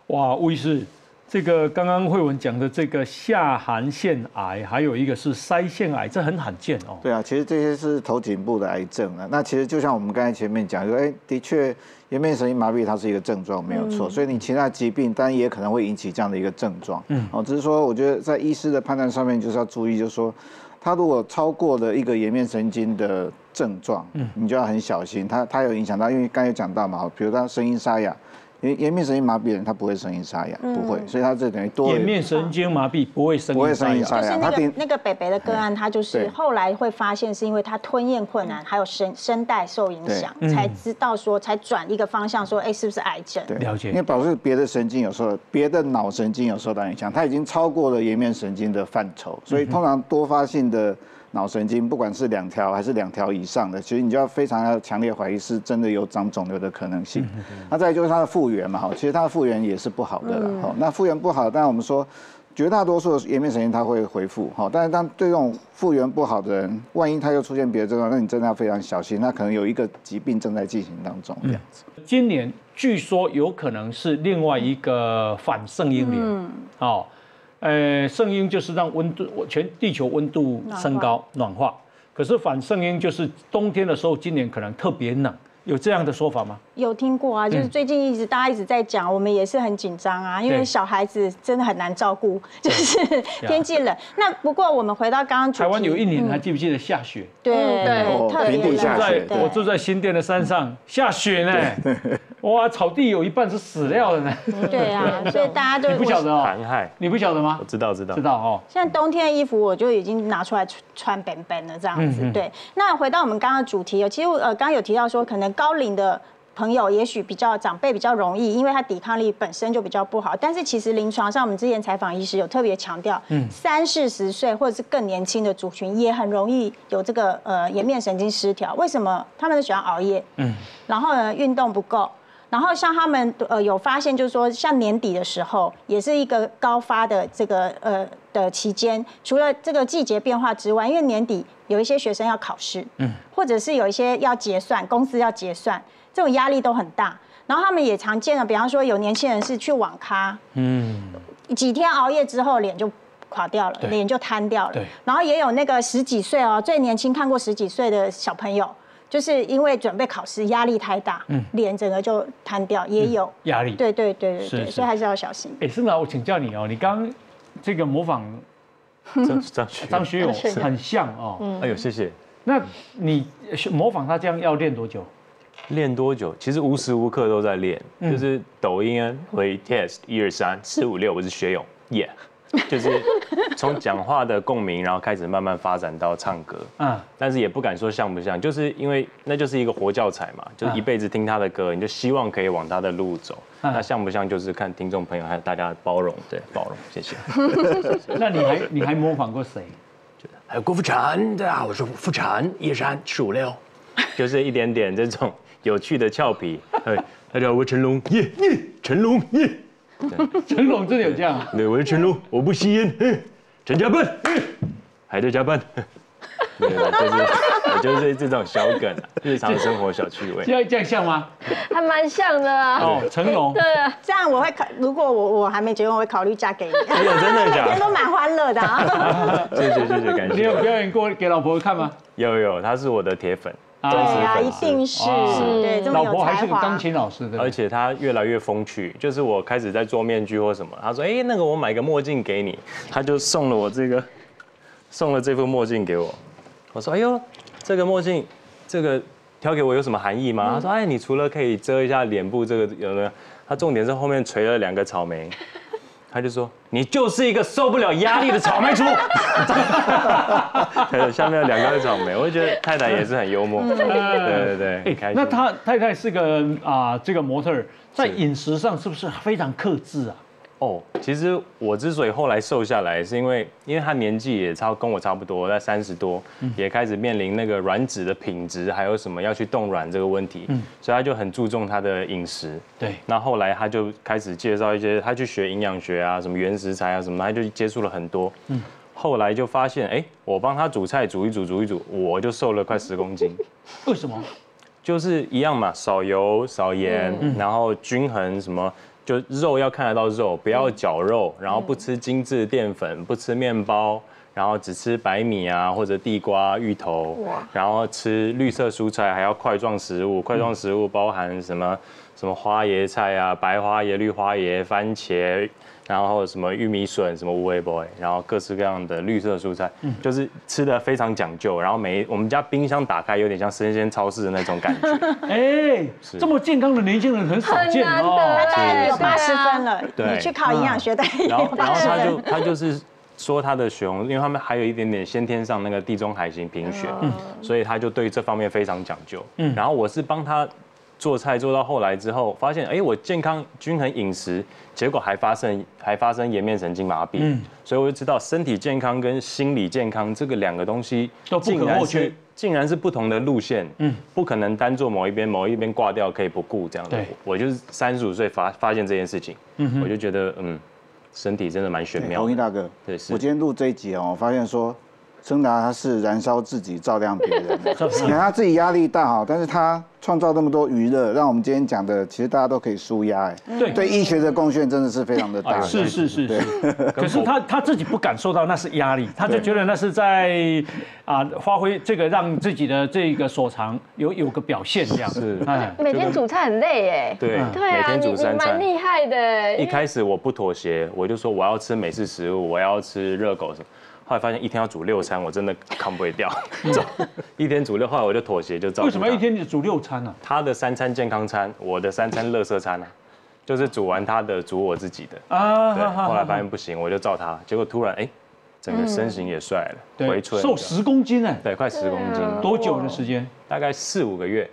哇，吴医师。这个刚刚慧文讲的这个下颌腺癌，还有一个是腮腺癌，这很罕见哦。对啊，其实这些是头颈部的癌症啊。那其实就像我们刚才前面讲，说哎，的确颜面神经麻痹它是一个症状，没有错。所以你其他疾病，当然也可能会引起这样的一个症状。嗯，哦，只是说我觉得在医师的判断上面就是要注意，就是说他如果超过了一个颜面神经的症状，嗯，你就要很小心，他他有影响到，因为刚才讲到嘛，比如他声音沙哑。因为颜面神经麻痹人，他不会声音沙哑，不会，所以他这等于多。颜面神经麻痹不会声音沙哑。就是那个那个北北的个案，他就是后来会发现是因为他吞咽困难，还有声声带受影响，才知道说才转一个方向说，哎，是不是癌症？了解。因为表示别的神经有时候，别的脑神经有受到影响，他已经超过了颜面神经的范畴，所以通常多发性的。脑神经不管是两条还是两条以上的，其实你就要非常要强烈怀疑是真的有长肿瘤的可能性。那再就是它的复原嘛，哈，其实它的复原也是不好的了，哈。那复原不好，当然我们说绝大多数的颜面神经它会恢复，哈。但是当对这种复原不好的人，万一他又出现别的症状，那你真的要非常小心，那可能有一个疾病正在进行当中这样子。今年据说有可能是另外一个反圣婴年，哦。呃，圣婴就是让温度全地球温度升高暖化，可是反圣婴就是冬天的时候，今年可能特别冷，有这样的说法吗？有听过啊，就是最近一直大家一直在讲，我们也是很紧张啊，因为小孩子真的很难照顾，就是 天气冷。那不过我们回到刚刚，台湾有一年还记不记得下雪？对对，特别冷。我住在新店的山上，下雪呢，哇，草地有一半是死掉的呢。对啊，所以大家就你不晓得哦，残害，你不晓得吗？我知道知道知道哦。现在冬天的衣服我就已经拿出来穿穿，本本了，这样子。对，那回到我们刚刚的主题，其实呃刚刚有提到说，可能高龄的。朋友也许比较长辈比较容易，因为他抵抗力本身就比较不好。但是其实临床上，我们之前采访医师有特别强调，嗯，三四十岁或者是更年轻的族群也很容易有这个呃颜面神经失调。为什么？他们都喜欢熬夜，嗯，然后呢运动不够，然后像他们呃有发现，就是说像年底的时候，也是一个高发的这个呃的期间。除了这个季节变化之外，因为年底有一些学生要考试，嗯，或者是有一些要结算，公司要结算。这种压力都很大，然后他们也常见了，比方说有年轻人是去网咖，嗯，几天熬夜之后脸就垮掉了，脸就瘫掉了。对，然后也有那个十几岁哦，最年轻看过十几岁的小朋友，就是因为准备考试压力太大，嗯，脸整个就瘫掉，也有压力。对对对对对，所以还是要小心。哎，是吗？我请教你哦，你刚这个模仿张张张学友很像哦，哎呦谢谢。那你模仿他这样要练多久？练多久？其实无时无刻都在练，就是抖音啊，回 test 一二三四五六，我是学勇，yeah，就是从讲话的共鸣，然后开始慢慢发展到唱歌，嗯，但是也不敢说像不像，就是因为那就是一个活教材嘛，就是一辈子听他的歌，你就希望可以往他的路走，那像不像就是看听众朋友还有大家包容，对，包容，谢谢。那你还你还模仿过谁？还有郭富城，大家好，我是富城，一二三四五六，就是一点点这种。有趣的俏皮，哎，大家好，我成龙，耶耶，成龙耶，成龙真的有这样？啊对，我是成龙，我不吸烟，陈家笨，还在加班，对，就是我就是这种小梗啊，日常生活小趣味。这样这样像吗？还蛮像的啊。哦，成龙。对啊，这样我会考，如果我我还没结婚，我会考虑嫁给你。哎呦，真的假的？每天都蛮欢乐的啊。谢谢谢谢，感你有。表演过给老婆看吗？有有，她是我的铁粉，对啊，一。定是哦对，这么有老婆还是个钢。琴老师的，而且他越来越风趣，就是我开始在做面具或什么，他说：“哎、那个我买个墨镜给你。”他就送了我这个，送了这副墨镜给我。我说：“哎呦，这个墨镜，这个挑给我有什么含义吗？”他说：“哎，你除了可以遮一下脸部，这个有没有？他重点是后面垂了两个草莓。”他就说：“你就是一个受不了压力的草莓族。” 对，下面有两个草莓，我就觉得太太也是很幽默。对对对，哎很开心。那他太太是个啊，这个模特，在饮食上是不是非常克制啊？哦，其实我之所以后来瘦下来，是因为因为他年纪也差跟我差不多，在三十多，也开始面临那个软脂的品质，还有什么要去冻卵这个问题，嗯所以他就很注重他的饮食。对，那后来他就开始介绍一些，他去学营养学啊，什么原食材啊什么，他就接触了很多。嗯后来就发现，哎，我帮他煮菜煮一煮煮一煮，我就瘦了快十公斤。为什么？就是一样嘛，少油少盐，然后均衡什么，就肉要看得到肉，不要绞肉，然后不吃精致淀粉，不吃面包，然后只吃白米啊或者地瓜、芋头，然后吃绿色蔬菜，还要块状食物，块状食物包含什么什么花椰菜啊、白花椰、绿花椰、番茄。然后什么玉米笋，什么无为 boy，然后各式各样的绿色蔬菜，嗯就是吃的非常讲究。然后每我们家冰箱打开有点像生鲜超市的那种感觉。哎，这么健康的年轻人很少见哦。得大概有八十分了，对你去考营养学大概也然后有八十然后他就。他就是说他的血红，因为他们还有一点点先天上那个地中海型贫血，嗯所以他就对这方面非常讲究。嗯然后我是帮他做菜做到后来之后，发现哎，我健康均衡饮食，结果还发生还发生颜面神经麻痹，嗯。所以我就知道身体健康跟心理健康这个两个东西都不可竟然或缺。是竟然是不同的路线，嗯，不可能单做某一边，某一边挂掉可以不顾这样。的对。我就是三十五岁发发现这件事情，我就觉得嗯，身体真的蛮玄妙的。红衣大哥，对是。我今天录这一集哦，我发现说，森达他是燃烧自己照亮别人的，你看他自己压力大哈，但是他创造那么多娱乐，让我们今天讲的其实大家都可以舒压哎，对对医学的贡献真的是非常的大哎。是是是是，可是他他自己不感受到那是压力，他就觉得那是在啊发挥这个让自己的这个所长有有个表现这样。是哎，每天煮菜很累哎。对，对啊，每天你你煮三餐。蛮厉害的。一开始我不妥协，我就说我要吃美式食物，我要吃热狗什么。后来发现一天要煮六餐，我真的扛不掉。走一天煮六，后来我就妥协，就照顾为什么一天你煮六餐呢？他的三餐健康餐，我的三餐乐色餐啊，就是煮完他的，煮我自己的。啊，对，后来发现现不行，我就照他，结果突然哎，整个身形也帅了，回春，瘦十公斤哎，对，快十公斤，多久的时间？大概四五个月。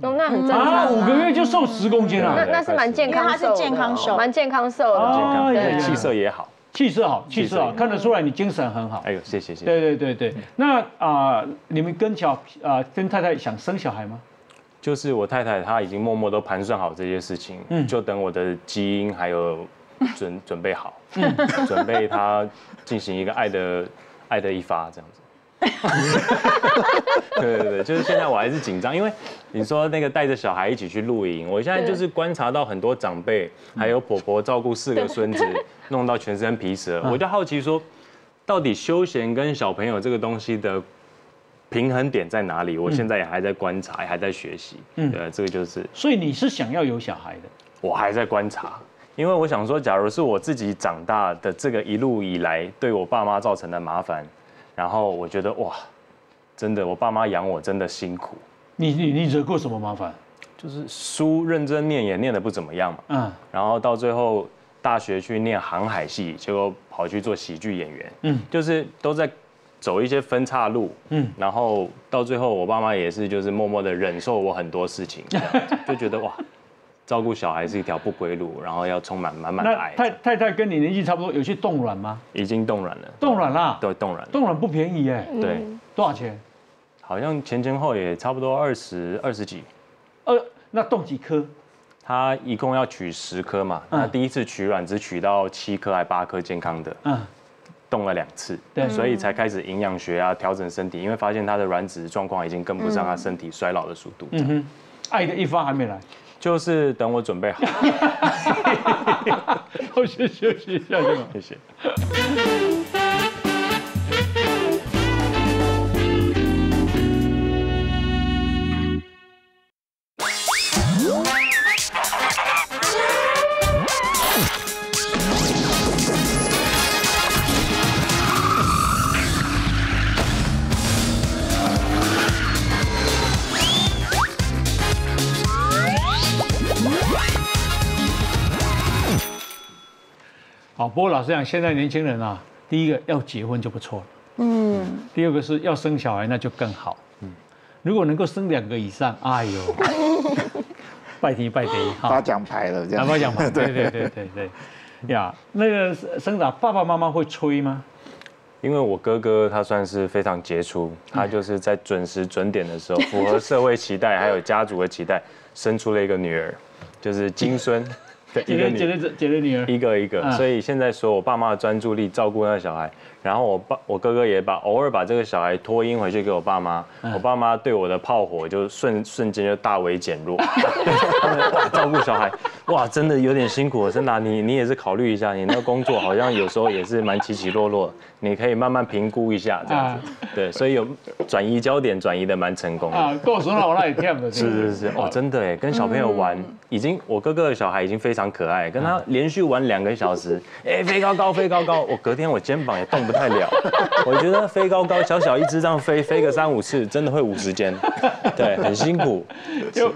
哦，那很正啊，常。五个月就瘦十公斤那了，那是蛮健康他是健康瘦蛮健康瘦的气色也好。气色好，气色好，看得出来你精神很好。哎呦，谢谢谢谢。对对对对，那啊，你们跟小啊跟太太想生小孩吗？就是我太太她已经默默都盘算好这些事情，嗯就等我的基因还有准准备好，嗯准备她进行一个爱的爱的一发这样子。对对对，就是现在我还是紧张，因为你说那个带着小孩一起去露营，我现在就是观察到很多长辈还有婆婆照顾四个孙子，弄到全身皮蛇，我就好奇说，到底休闲跟小朋友这个东西的平衡点在哪里？我现在也还在观察，也还在学习。嗯，对，这个就是所以你是想要有小孩的？我还在观察，因为我想说，假如是我自己长大的这个一路以来对我爸妈造成的麻烦，然后我觉得哇，真的我爸妈养我真的辛苦，你你你惹过什么麻烦？就是书认真念也念得不怎么样嘛，嗯，然后到最后大学去念航海系，结果跑去做喜剧演员，嗯。嗯，就是都在走一些分岔路，嗯。嗯，然后到最后我爸妈也是就是默默的忍受我很多事情，就觉得哇，照顾小孩是一条不归路，然后要充满满满的那爱，太太太跟你年纪差不多，有去冻卵吗？已经冻卵了，冻卵啦，对，冻卵了，冻卵不便宜哎，对，多少钱？好像前前后也差不多二十二十几。呃，那冻几颗？他一共要取十颗嘛，嗯。那第一次取卵只取到七颗还八颗健康的，嗯，动了两次，对。所以才开始营养学啊，调整身体，因为发现他的卵子状况已经跟不上他身体衰老的速度，嗯哼，爱的一方还没来，就是等我准备好，我先休息一下就好。谢谢。不过老实讲，现在年轻人啊，第一个要结婚就不错了，嗯，第二个是要生小孩那就更好，嗯，如果能够生两个以上，哎呦，拜天拜地发奖牌了这样。打发奖牌，对 对对对对，呀，那个生长爸爸妈妈会催吗？因为我哥哥他算是非常杰出，他就是在准时准点的时候，符合社会期待还有家族的期待，生出了一个女儿，就是金孙，对，姐姐姐姐姐姐女儿，一个一个，嗯。所以现在说我爸妈的专注力照顾那个小孩，然后我爸我哥哥也把偶尔把这个小孩托婴回去给我爸妈，嗯。我爸妈对我的炮火就瞬瞬间就大为减弱，他们哇照顾小孩哇真的有点辛苦，真的啊、你你也是考虑一下，你那个工作好像有时候也是蛮起起落落，你可以慢慢评估一下这样子，对，所以有转移焦点转移的蛮成功的。啊，够手脑那也跳的，是是是，哦，真的哎，跟小朋友玩，已经我哥哥的小孩已经非常可爱，跟他连续玩两个小时，哎，飞高高，飞高高，我隔天我肩膀也动不太了，我觉得飞高高，小小一只这样飞，飞个三五次，真的会五十肩，对，很辛苦，就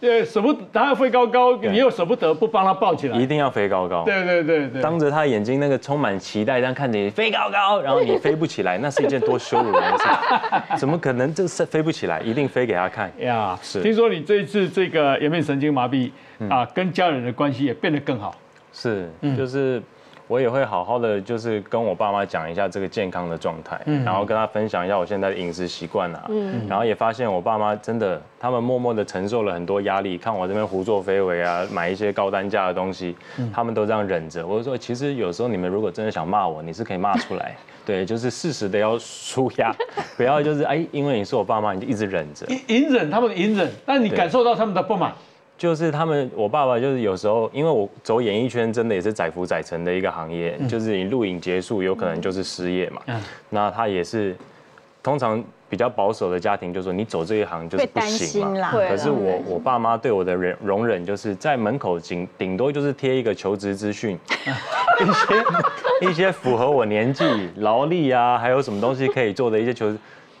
呃舍不得，他要飞高高，你又舍不得不帮他抱起来一，定要飞高高。对对对对，当着他眼睛那个充满期待，这样看着你飞高高，然后你飞不起来，那是一件多羞辱人的事情。怎么可能这是飞不起来？一定飞给他看。呀，是听说你这一次这个颜面神经麻痹啊，跟家人的关系也变得更好。是，嗯就是我也会好好的，就是跟我爸妈讲一下这个健康的状态，嗯然后跟他分享一下我现在的饮食习惯啊，然后也发现我爸妈真的，他们默默的承受了很多压力，看我这边胡作非为啊，买一些高单价的东西，嗯他们都这样忍着。我就说，其实有时候你们如果真的想骂我，你是可以骂出来，对，就是适时的要舒压，不要就是哎，因为你是我爸妈，你就一直忍着。隐隐忍他们隐忍，但你感受到他们的不满。就是他们，我爸爸就是有时候，因为我走演艺圈，真的也是载浮载沉的一个行业，就是你录影结束，有可能就是失业嘛。嗯那他也是，通常比较保守的家庭就说你走这一行就是不行嘛。心啦。会可是我我爸妈对我的忍容忍，就是在门口顶顶多就是贴一个求职资讯，一些一些符合我年纪、劳力啊，还有什么东西可以做的一些求职。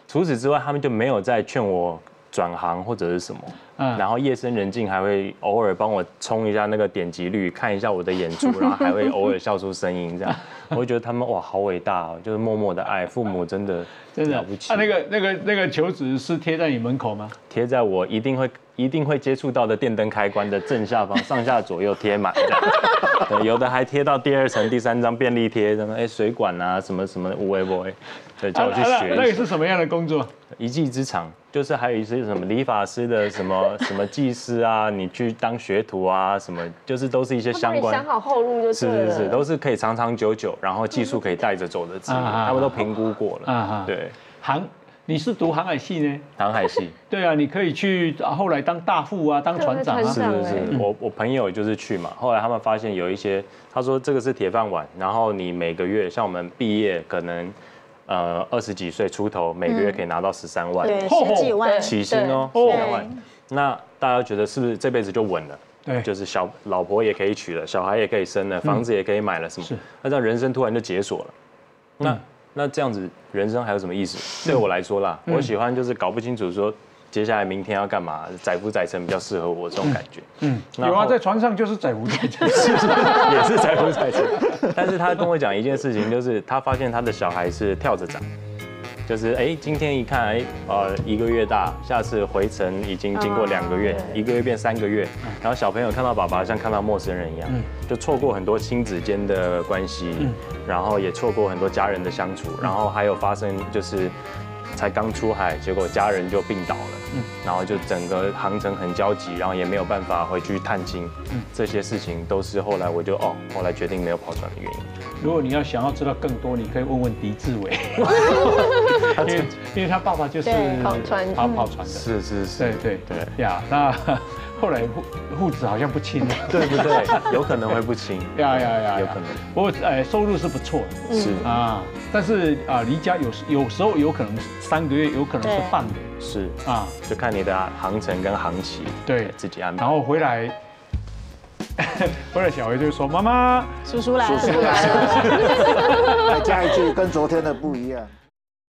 除此之外，他们就没有再劝我转行或者是什么。嗯然后夜深人静还会偶尔帮我冲一下那个点击率，看一下我的演出，然后还会偶尔笑出声音，这样，我会觉得他们哇好伟大哦，就是默默的爱，父母真的真的了不起。啊，那个那个那个球纸是贴在你门口吗？贴在我一定会一定会接触到的电灯开关的正下方，上下左右贴满有的还贴到第二层、第三张便利贴，什么哎水管啊，什么什么无为不为，对，叫我去学。那个是什么样的工作？一技之长，就是还有一些什么理发师的什么什么技师啊，你去当学徒啊，什么就是都是一些相关想。好后路就是。是是是，都是可以长长久久，然后技术可以带着走的职业，他们都评估过了。对，航，你是读航海系呢？航海系。对啊，你可以去啊后来当大副啊，当船长啊。是是是哎，我我朋友就是去嘛，后来他们发现有一些，他说这个是铁饭碗，然后你每个月像我们毕业可能呃二十几岁出头，每个月可以拿到十三万对，嚯十几万。起薪哦，对十三万。那大家觉得是不是这辈子就稳了？对就是小老婆也可以娶了，小孩也可以生了，房子也可以买了，什么是？那这样人生突然就解锁了。那那这样子人生还有什么意思？对我来说啦，我喜欢就是搞不清楚说接下来明天要干嘛，载浮载沉比较适合我这种感觉。嗯，然有啊，在船上就是载浮载沉。也是载浮载沉。但是他跟我讲一件事情，就是他发现他的小孩是跳着长，就是哎，今天一看哎，呃，一个月大，下次回程已经经过两个月，一个月变三个月，然后小朋友看到爸爸像看到陌生人一样，就错过很多亲子间的关系，然后也错过很多家人的相处，然后还有发生就是。才刚出海，结果家人就病倒了，嗯，然后就整个航程很焦急，然后也没有办法回去探亲，嗯，这些事情都是后来我就哦，后来决定没有跑船的原因。如果你要想要知道更多，你可以问问狄志伟，因为因为他爸爸就是对跑船跑跑船的，是是是，对对。对。呀，那后来户户子好像不清了，对不对？有可能会不亲，呀呀呀，有可能。不过呃收入是不错的是啊，但是啊离家有时有时候有可能三个月，有可能是对半年是啊，就看你的航程跟航期，对自己安排然。后回来。回来，小维就说：“妈妈，叔叔来了，叔叔来了，再加一句跟昨天的不一样。